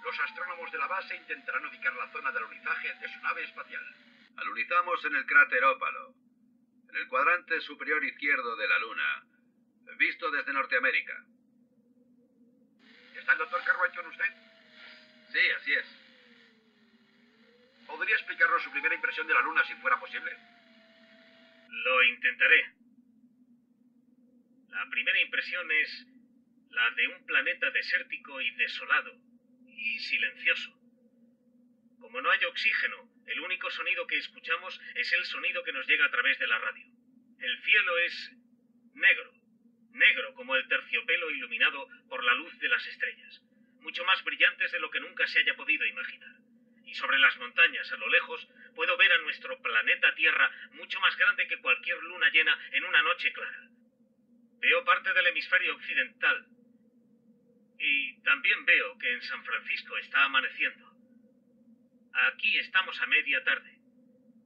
Los astrónomos de la base intentarán ubicar la zona de alunizaje de su nave espacial. Alunizamos en el cráter Ópalo, en el cuadrante superior izquierdo de la Luna, visto desde Norteamérica. ¿Está el doctor Cartwright con usted? Sí, así es. ¿Podría explicarnos su primera impresión de la Luna si fuera posible? Lo intentaré. La primera impresión es la de un planeta desértico y desolado, y silencioso. Como no hay oxígeno, el único sonido que escuchamos es el sonido que nos llega a través de la radio. El cielo es negro, negro como el terciopelo iluminado por la luz de las estrellas, mucho más brillantes de lo que nunca se haya podido imaginar. Y sobre las montañas, a lo lejos, puedo ver a nuestro planeta Tierra mucho más grande que cualquier luna llena en una noche clara. Veo parte del hemisferio occidental. Y también veo que en San Francisco está amaneciendo. Aquí estamos a media tarde.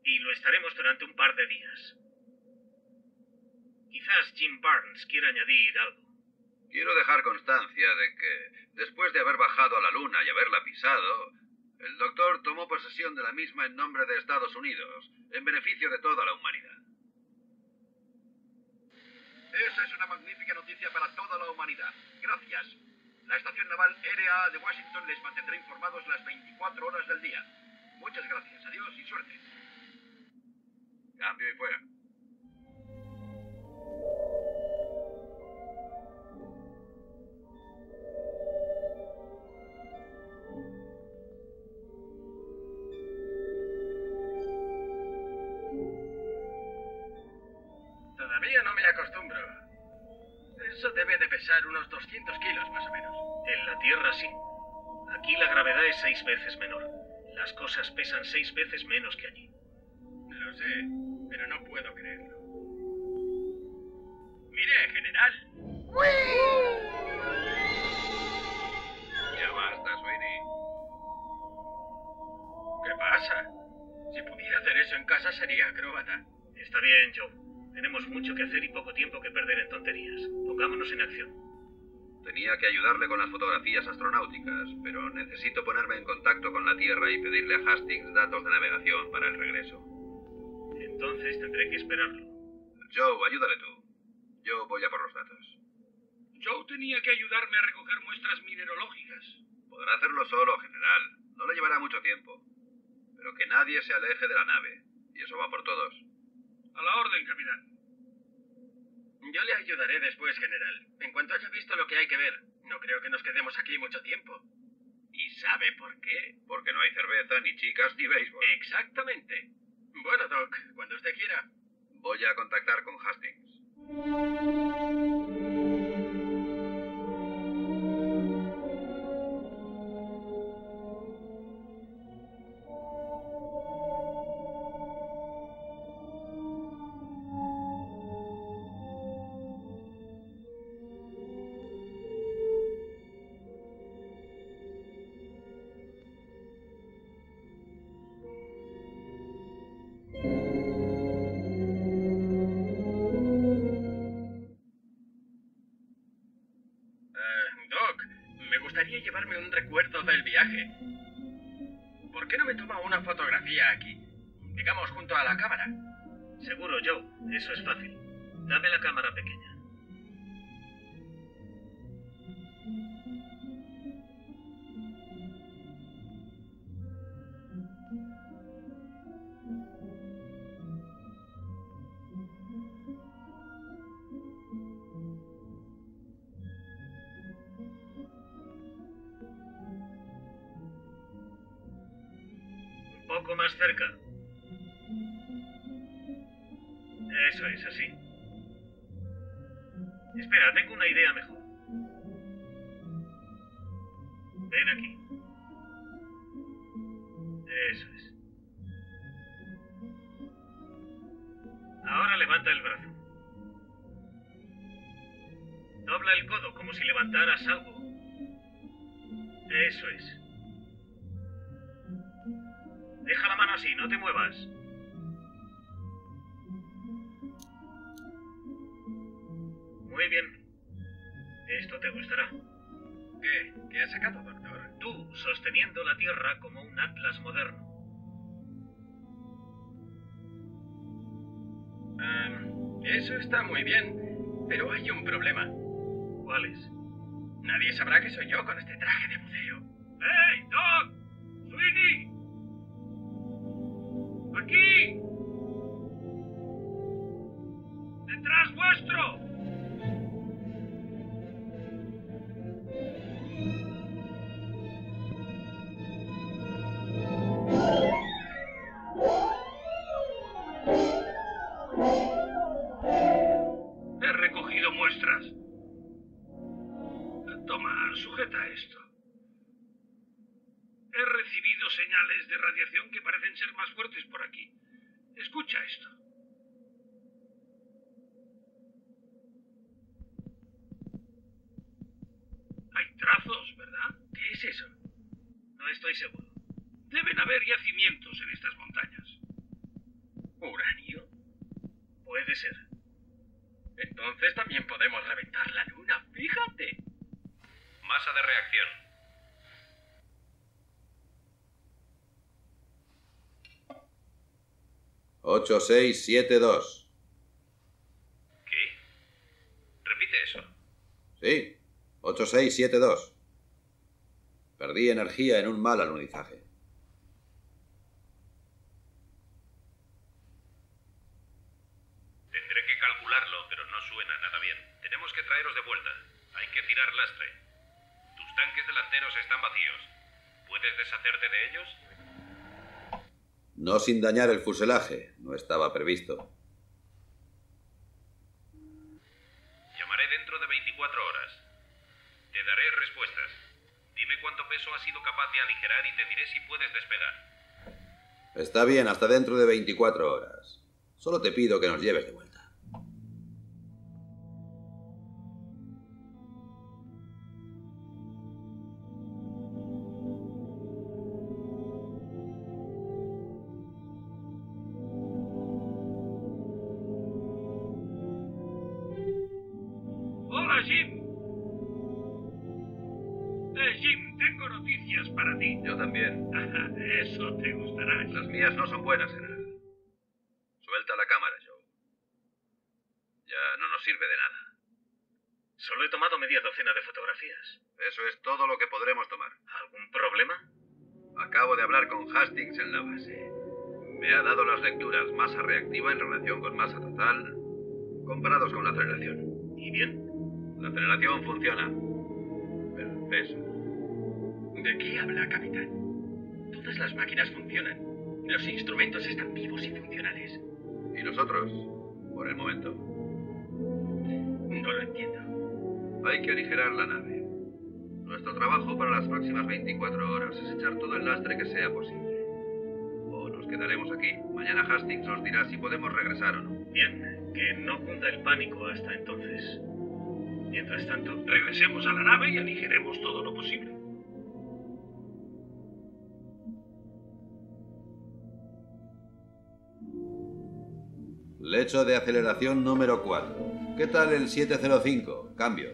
Y lo estaremos durante un par de días. Quizás Jim Barnes quiera añadir algo. Quiero dejar constancia de que, después de haber bajado a la Luna y haberla pisado, el doctor tomó posesión de la misma en nombre de Estados Unidos, en beneficio de toda la humanidad. Esa es una magnífica noticia para toda la humanidad. Gracias. La Estación Naval RAA de Washington les mantendrá informados las 24 horas del día. Muchas gracias. Adiós y suerte. Cambio y fuera. Unos 200 kilos más o menos. En la Tierra sí. Aquí la gravedad es seis veces menor. Las cosas pesan seis veces menos que allí. Lo sé. pero no puedo creerlo. Mire, general. Ya basta, Sweeney. ¿Qué pasa? Si pudiera hacer eso en casa sería acróbata. Está bien, Joe. Tenemos mucho que hacer y poco tiempo que perder en tonterías. Pongámonos en acción. Tenía que ayudarle con las fotografías astronáuticas, pero necesito ponerme en contacto con la Tierra y pedirle a Hastings datos de navegación para el regreso. Entonces tendré que esperarlo. Joe, ayúdale tú. Yo voy a por los datos. Joe tenía que ayudarme a recoger muestras mineralógicas. Podrá hacerlo solo, general. No le llevará mucho tiempo. Pero que nadie se aleje de la nave. Y eso va por todos. A la orden, capitán. Yo le ayudaré después, general. En cuanto haya visto lo que hay que ver. No creo que nos quedemos aquí mucho tiempo. ¿Y sabe por qué? Porque no hay cerveza, ni chicas, ni béisbol. Exactamente. Bueno, Doc, cuando usted quiera. Voy a contactar con Hastings. Digamos junto a la cámara. Seguro, Joe. Eso es fácil. Dame la cámara pequeña. Un poco más cerca. Eso es, así. Espera, tengo una idea mejor. Ven aquí. Eso es. Ahora levanta el brazo. Dobla el codo como si levantaras algo. Eso es. Deja la mano así, no te muevas. Sosteniendo la Tierra como un atlas moderno. Ah, eso está muy bien, pero hay un problema. ¿Cuál es? Nadie sabrá que soy yo con este traje de buceo. ¡Hey, Doc! ¡Sweeney! ¡Aquí! ¡Detrás vuestro! 8672. ¿Qué? ¿Repite eso? Sí, 8672. Perdí energía en un mal alunizaje. Sin dañar el fuselaje. No estaba previsto. Llamaré dentro de 24 horas. Te daré respuestas. Dime cuánto peso has sido capaz de aligerar y te diré si puedes despegar. Está bien, hasta dentro de 24 horas. Solo te pido que nos lleves de vuelta. Me ha dado las lecturas masa reactiva en relación con masa total comparados con la aceleración. ¿Y bien? La aceleración funciona. Pero el peso. ¿De qué habla, capitán? Todas las máquinas funcionan. Los instrumentos están vivos y funcionales. ¿Y nosotros? Por el momento. No lo entiendo. Hay que aligerar la nave. Nuestro trabajo para las próximas 24 horas es echar todo el lastre que sea posible. Quedaremos aquí. Mañana Hastings nos dirá si podemos regresar o no. Bien, que no cunda el pánico hasta entonces. Mientras tanto, Regresemos a la nave y aligeremos todo lo posible. Lecho de aceleración número 4. ¿Qué tal el 705? Cambio.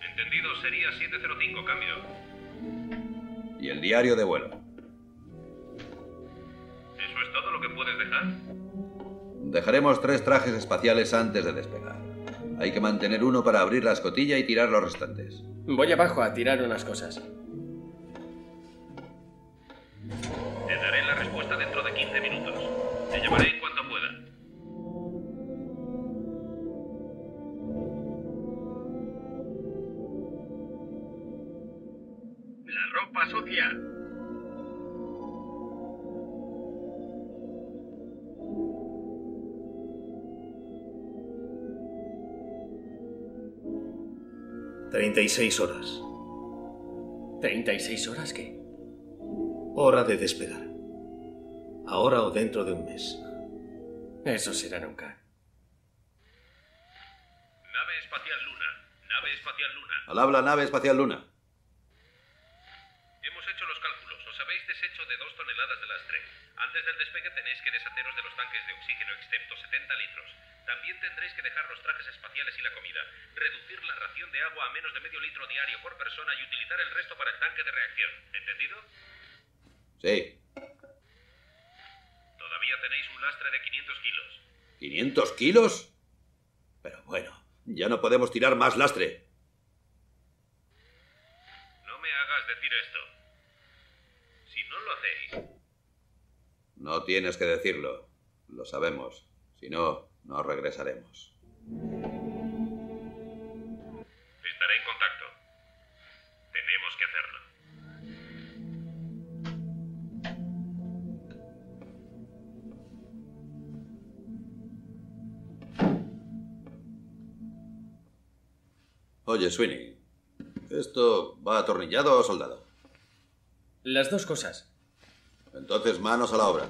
Entendido, sería 705, cambio. Y el diario de vuelo. ¿Eso es todo lo que puedes dejar? Dejaremos tres trajes espaciales antes de despegar. Hay que mantener uno para abrir la escotilla y tirar los restantes. Voy abajo a tirar unas cosas. Te daré la respuesta dentro de 15 minutos. Te llamaré sucia. Treinta y seis horas. ¿36 horas qué? Hora de despegar. Ahora o dentro de un mes. Eso será nunca. Nave espacial Luna. Nave espacial Luna. Al habla nave espacial Luna. Hemos hecho los cálculos. Os habéis deshecho de lastre. Antes del despegue tenéis que deshaceros de los tanques de oxígeno excepto 70 litros. También tendréis que dejar los trajes espaciales y la comida. Reducir la ración de agua a menos de medio litro diario por persona y utilizar el resto para el tanque de reacción. ¿Entendido? Sí. Todavía tenéis un lastre de 500 kilos. ¿500 kilos? Pero bueno, ya no podemos tirar más lastre. No me hagas decir esto. Si no lo hacéis, No tienes que decirlo. Lo sabemos. Si no, no regresaremos. estaré en contacto. Tenemos que hacerlo. Oye, Sweeney. ¿Esto va atornillado o soldado? Las dos cosas. Entonces, manos a la obra.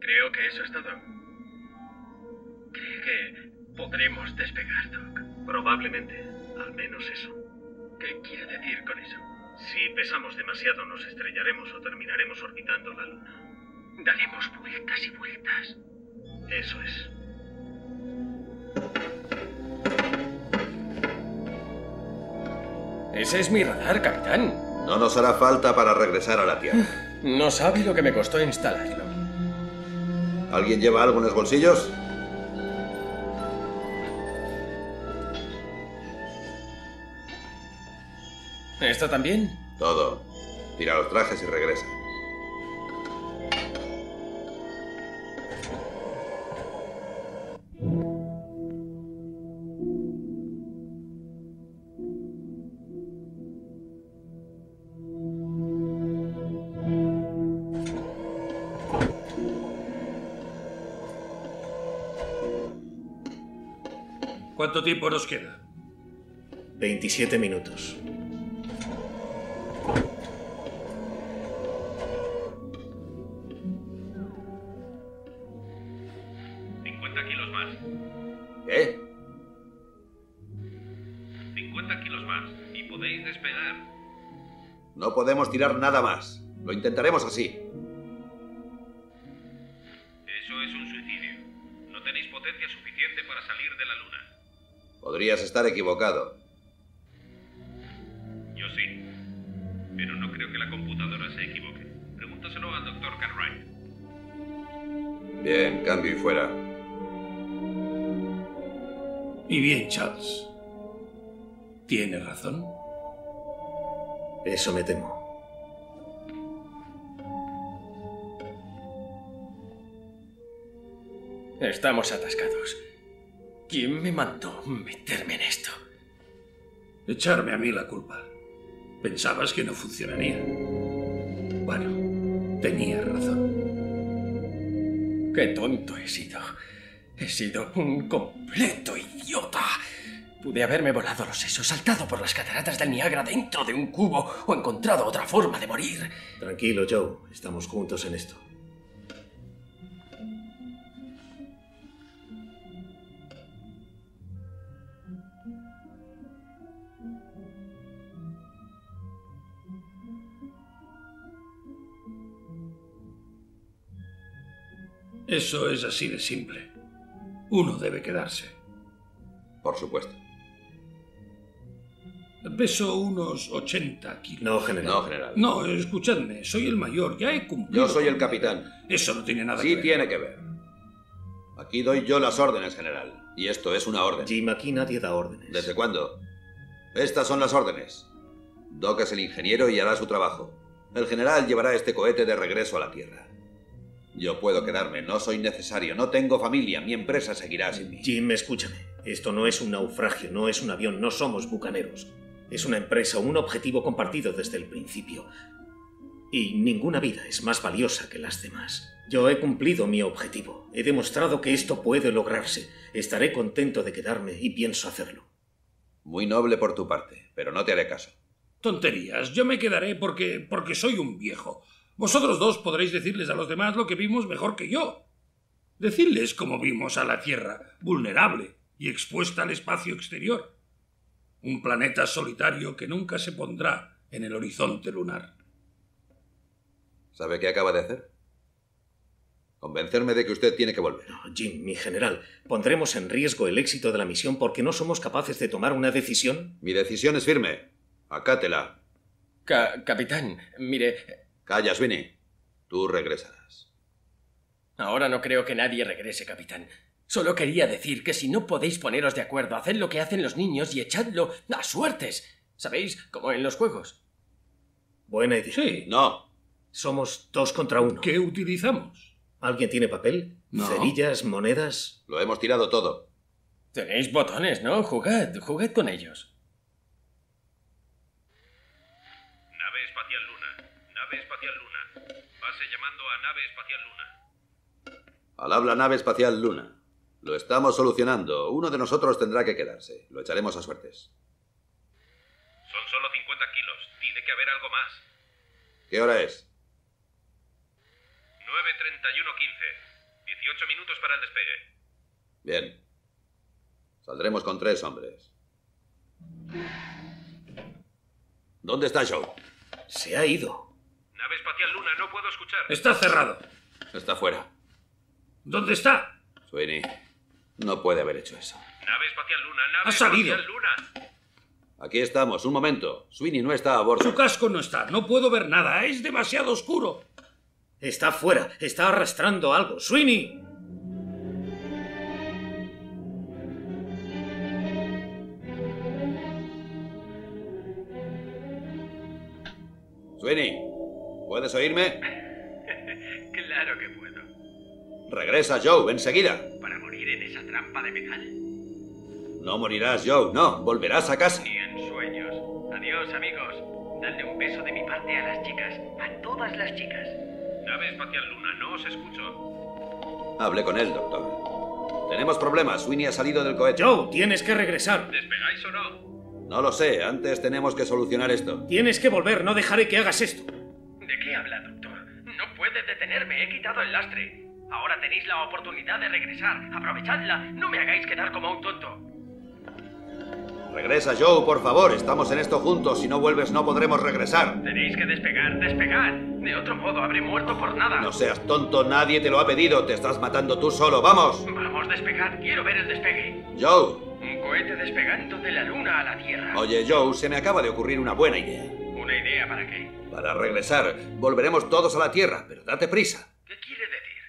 Creo que eso es todo. ¿Cree que podremos despegar, Doc? Probablemente. Al menos eso. ¿Qué quiere decir con eso? Si pesamos demasiado nos estrellaremos o terminaremos orbitando la Luna. Daremos vueltas y vueltas. Eso es. Ese es mi radar, capitán. No nos hará falta para regresar a la Tierra. No sabe lo que me costó instalarlo. ¿Alguien lleva algo en los bolsillos? ¿Esto también? Todo. Tira los trajes y regresa. ¿Cuánto tiempo nos queda? 27 minutos. Tirar nada más. Lo intentaremos así. Eso es un suicidio. No tenéis potencia suficiente para salir de la luna. Podrías estar equivocado. Yo sí. Pero no creo que la computadora se equivoque. Pregúntaselo al doctor Cartwright. Bien, cambio y fuera. Y bien, Charles. ¿Tiene razón? Eso me temo. Estamos atascados. ¿Quién me mandó meterme en esto? Echarme a mí la culpa. Pensabas que no funcionaría. Bueno, tenías razón. Qué tonto he sido. He sido un completo idiota. Pude haberme volado los sesos, saltado por las cataratas del Niágara dentro de un cubo o encontrado otra forma de morir. Tranquilo, Joe. Estamos juntos en esto. Eso es así de simple. Uno debe quedarse. Por supuesto. Peso unos 80 kilos. No, general. No, general. No, escuchadme, soy el mayor, ya he cumplido. Yo soy el capitán. Eso no tiene nada Sí que ver. tiene que ver. Aquí doy yo las órdenes, general. Y esto es una orden. Jim, aquí nadie da órdenes. ¿Desde cuándo? Estas son las órdenes. Doc es el ingeniero y hará su trabajo. El general llevará este cohete de regreso a la Tierra. Yo puedo quedarme, no soy necesario, no tengo familia, mi empresa seguirá sin mí. Jim, escúchame. Esto no es un naufragio, no es un avión, no somos bucaneros. Es una empresa, un objetivo compartido desde el principio. Y ninguna vida es más valiosa que las demás. Yo he cumplido mi objetivo. He demostrado que esto puede lograrse. Estaré contento de quedarme y pienso hacerlo. Muy noble por tu parte, pero no te haré caso. Tonterías, yo me quedaré porque, porque soy un viejo. Vosotros dos podréis decirles a los demás lo que vimos mejor que yo. Decidles cómo vimos a la Tierra, vulnerable y expuesta al espacio exterior. Un planeta solitario que nunca se pondrá en el horizonte lunar. ¿Sabe qué acaba de hacer? Convencerme de que usted tiene que volver. Jim, mi general, ¿pondremos en riesgo el éxito de la misión porque no somos capaces de tomar una decisión? Mi decisión es firme. Acátela. Ca- capitán, mire, Calla, Sweeney. Tú regresarás. ahora no creo que nadie regrese, capitán. Solo quería decir que si no podéis poneros de acuerdo, haced lo que hacen los niños y echadlo a suertes. ¿Sabéis? Como en los juegos. Buena idea. Sí. No. Somos dos contra uno. ¿Qué utilizamos? ¿Alguien tiene papel? No. ¿Cerillas? ¿Monedas? Lo hemos tirado todo. Tenéis botones, ¿no? Jugad, jugad con ellos. A nave espacial Luna. Al habla nave espacial Luna. Lo estamos solucionando. Uno de nosotros tendrá que quedarse. Lo echaremos a suertes. Son solo 50 kilos. Tiene que haber algo más. ¿Qué hora es? 9.31.15. 18 minutos para el despegue. Bien. Saldremos con tres hombres. ¿Dónde está Joe? Se ha ido. Nave espacial Luna, no puedo escuchar. Está cerrado. Está fuera. ¿Dónde está? Sweeney, no puede haber hecho eso. Nave espacial Luna, nave Ha salido. espacial Luna. Aquí estamos. Un momento. Sweeney no está a bordo. Su casco no está. No puedo ver nada. Es demasiado oscuro. Está fuera. Está arrastrando algo. ¡Sweeney! Sweeney, ¿puedes oírme? Claro que puedo. Regresa, Joe, enseguida. Para morir en esa trampa de metal. No morirás, Joe. No, volverás a casa. Ni en sueños. Adiós, amigos. Dadle un beso de mi parte a las chicas. A todas las chicas. Nave espacial Luna, no os escucho. Hable con él, doctor. Tenemos problemas. Sweeney ha salido del cohete. Joe, tienes que regresar. ¿Despegáis o no? No lo sé. Antes tenemos que solucionar esto. Tienes que volver. No dejaré que hagas esto. Puede detenerme. He quitado el lastre. Ahora tenéis la oportunidad de regresar. Aprovechadla. No me hagáis quedar como un tonto. Regresa, Joe, por favor. Estamos en esto juntos. Si no vuelves, no podremos regresar. Tenéis que despegar, despegar. De otro modo, habré muerto por nada. No seas tonto. Nadie te lo ha pedido. Te estás matando tú solo. ¡Vamos! Vamos, despegad. Quiero ver el despegue. Joe. Un cohete despegando de la luna a la Tierra. Oye, Joe, se me acaba de ocurrir una buena idea. ¿Una idea para qué? Para regresar, volveremos todos a la Tierra, pero date prisa. ¿Qué quiere decir?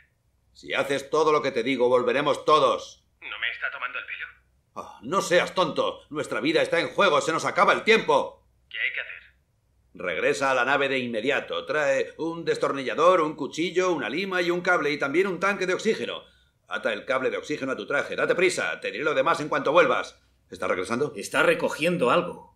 Si haces todo lo que te digo, volveremos todos. ¿No me está tomando el pelo? Oh, no seas tonto. Nuestra vida está en juego. Se nos acaba el tiempo. ¿Qué hay que hacer? Regresa a la nave de inmediato. Trae un destornillador, un cuchillo, una lima y un cable y también un tanque de oxígeno. Ata el cable de oxígeno a tu traje. Date prisa. Te diré lo demás en cuanto vuelvas. ¿Está regresando? Está recogiendo algo.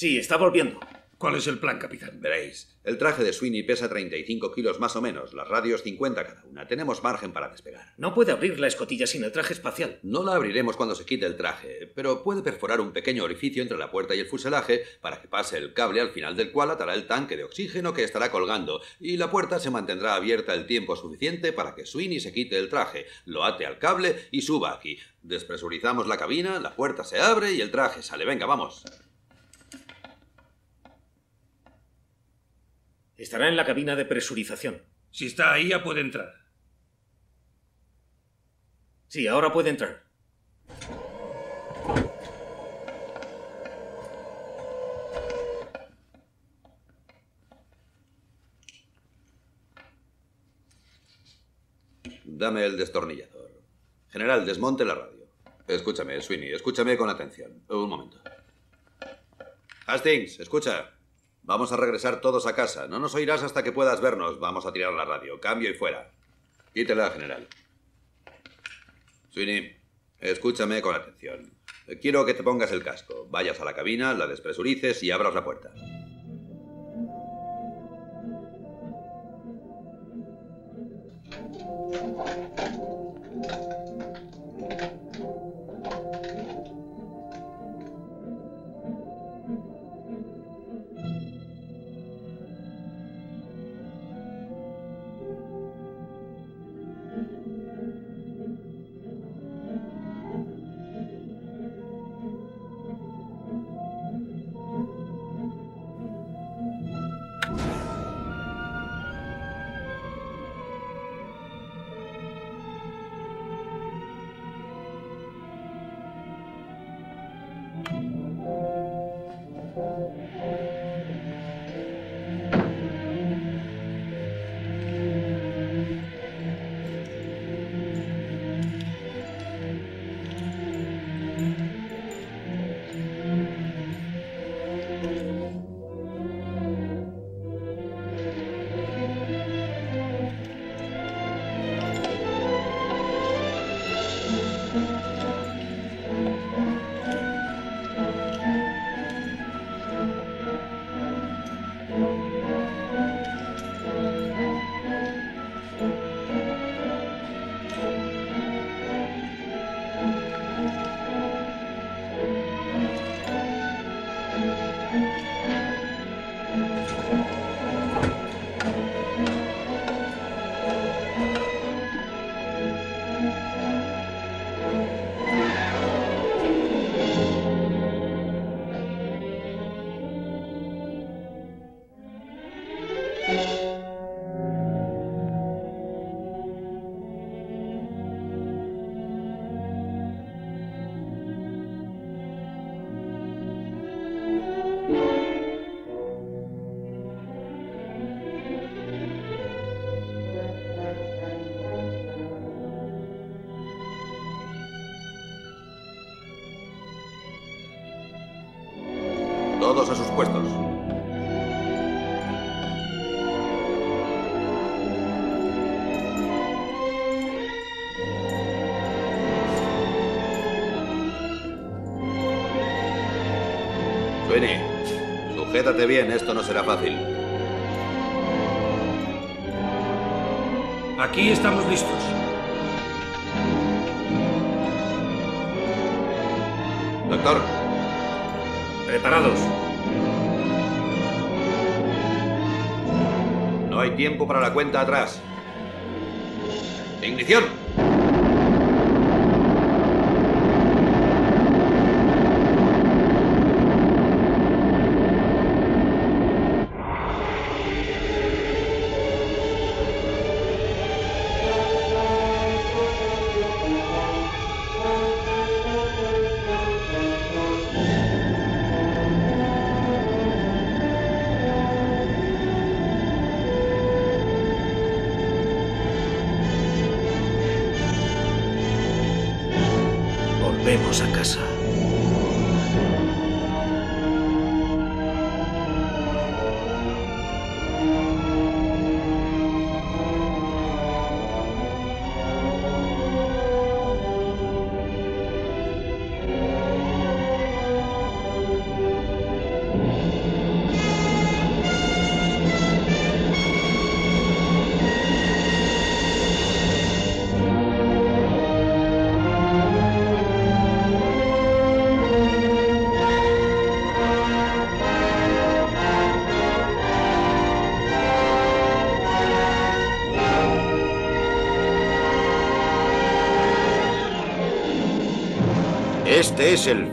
Sí, está volviendo. ¿Cuál es el plan, capitán? Veréis. El traje de Sweeney pesa 35 kilos más o menos, las radios 50 cada una. Tenemos margen para despegar. No puede abrir la escotilla sin el traje espacial. No la abriremos cuando se quite el traje, pero puede perforar un pequeño orificio entre la puerta y el fuselaje para que pase el cable al final del cual atará el tanque de oxígeno que estará colgando, y la puerta se mantendrá abierta el tiempo suficiente para que Sweeney se quite el traje, lo ate al cable y suba aquí. Despresurizamos la cabina, la puerta se abre y el traje sale. Venga, vamos. Estará en la cabina de presurización. Si está ahí, ya puede entrar. Sí, ahora puede entrar. Dame el destornillador. General, desmonte la radio. Escúchame, Sweeney, escúchame con atención. Un momento. Hastings, escucha. Vamos a regresar todos a casa. No nos oirás hasta que puedas vernos. Vamos a tirar la radio. Cambio y fuera. Quítela, general. Sweeney, escúchame con atención. Quiero que te pongas el casco. Vayas a la cabina, la despresurices y abras la puerta. Bien, esto no será fácil. Aquí estamos listos. Doctor. Preparados. No hay tiempo para la cuenta atrás. Ignición. Es el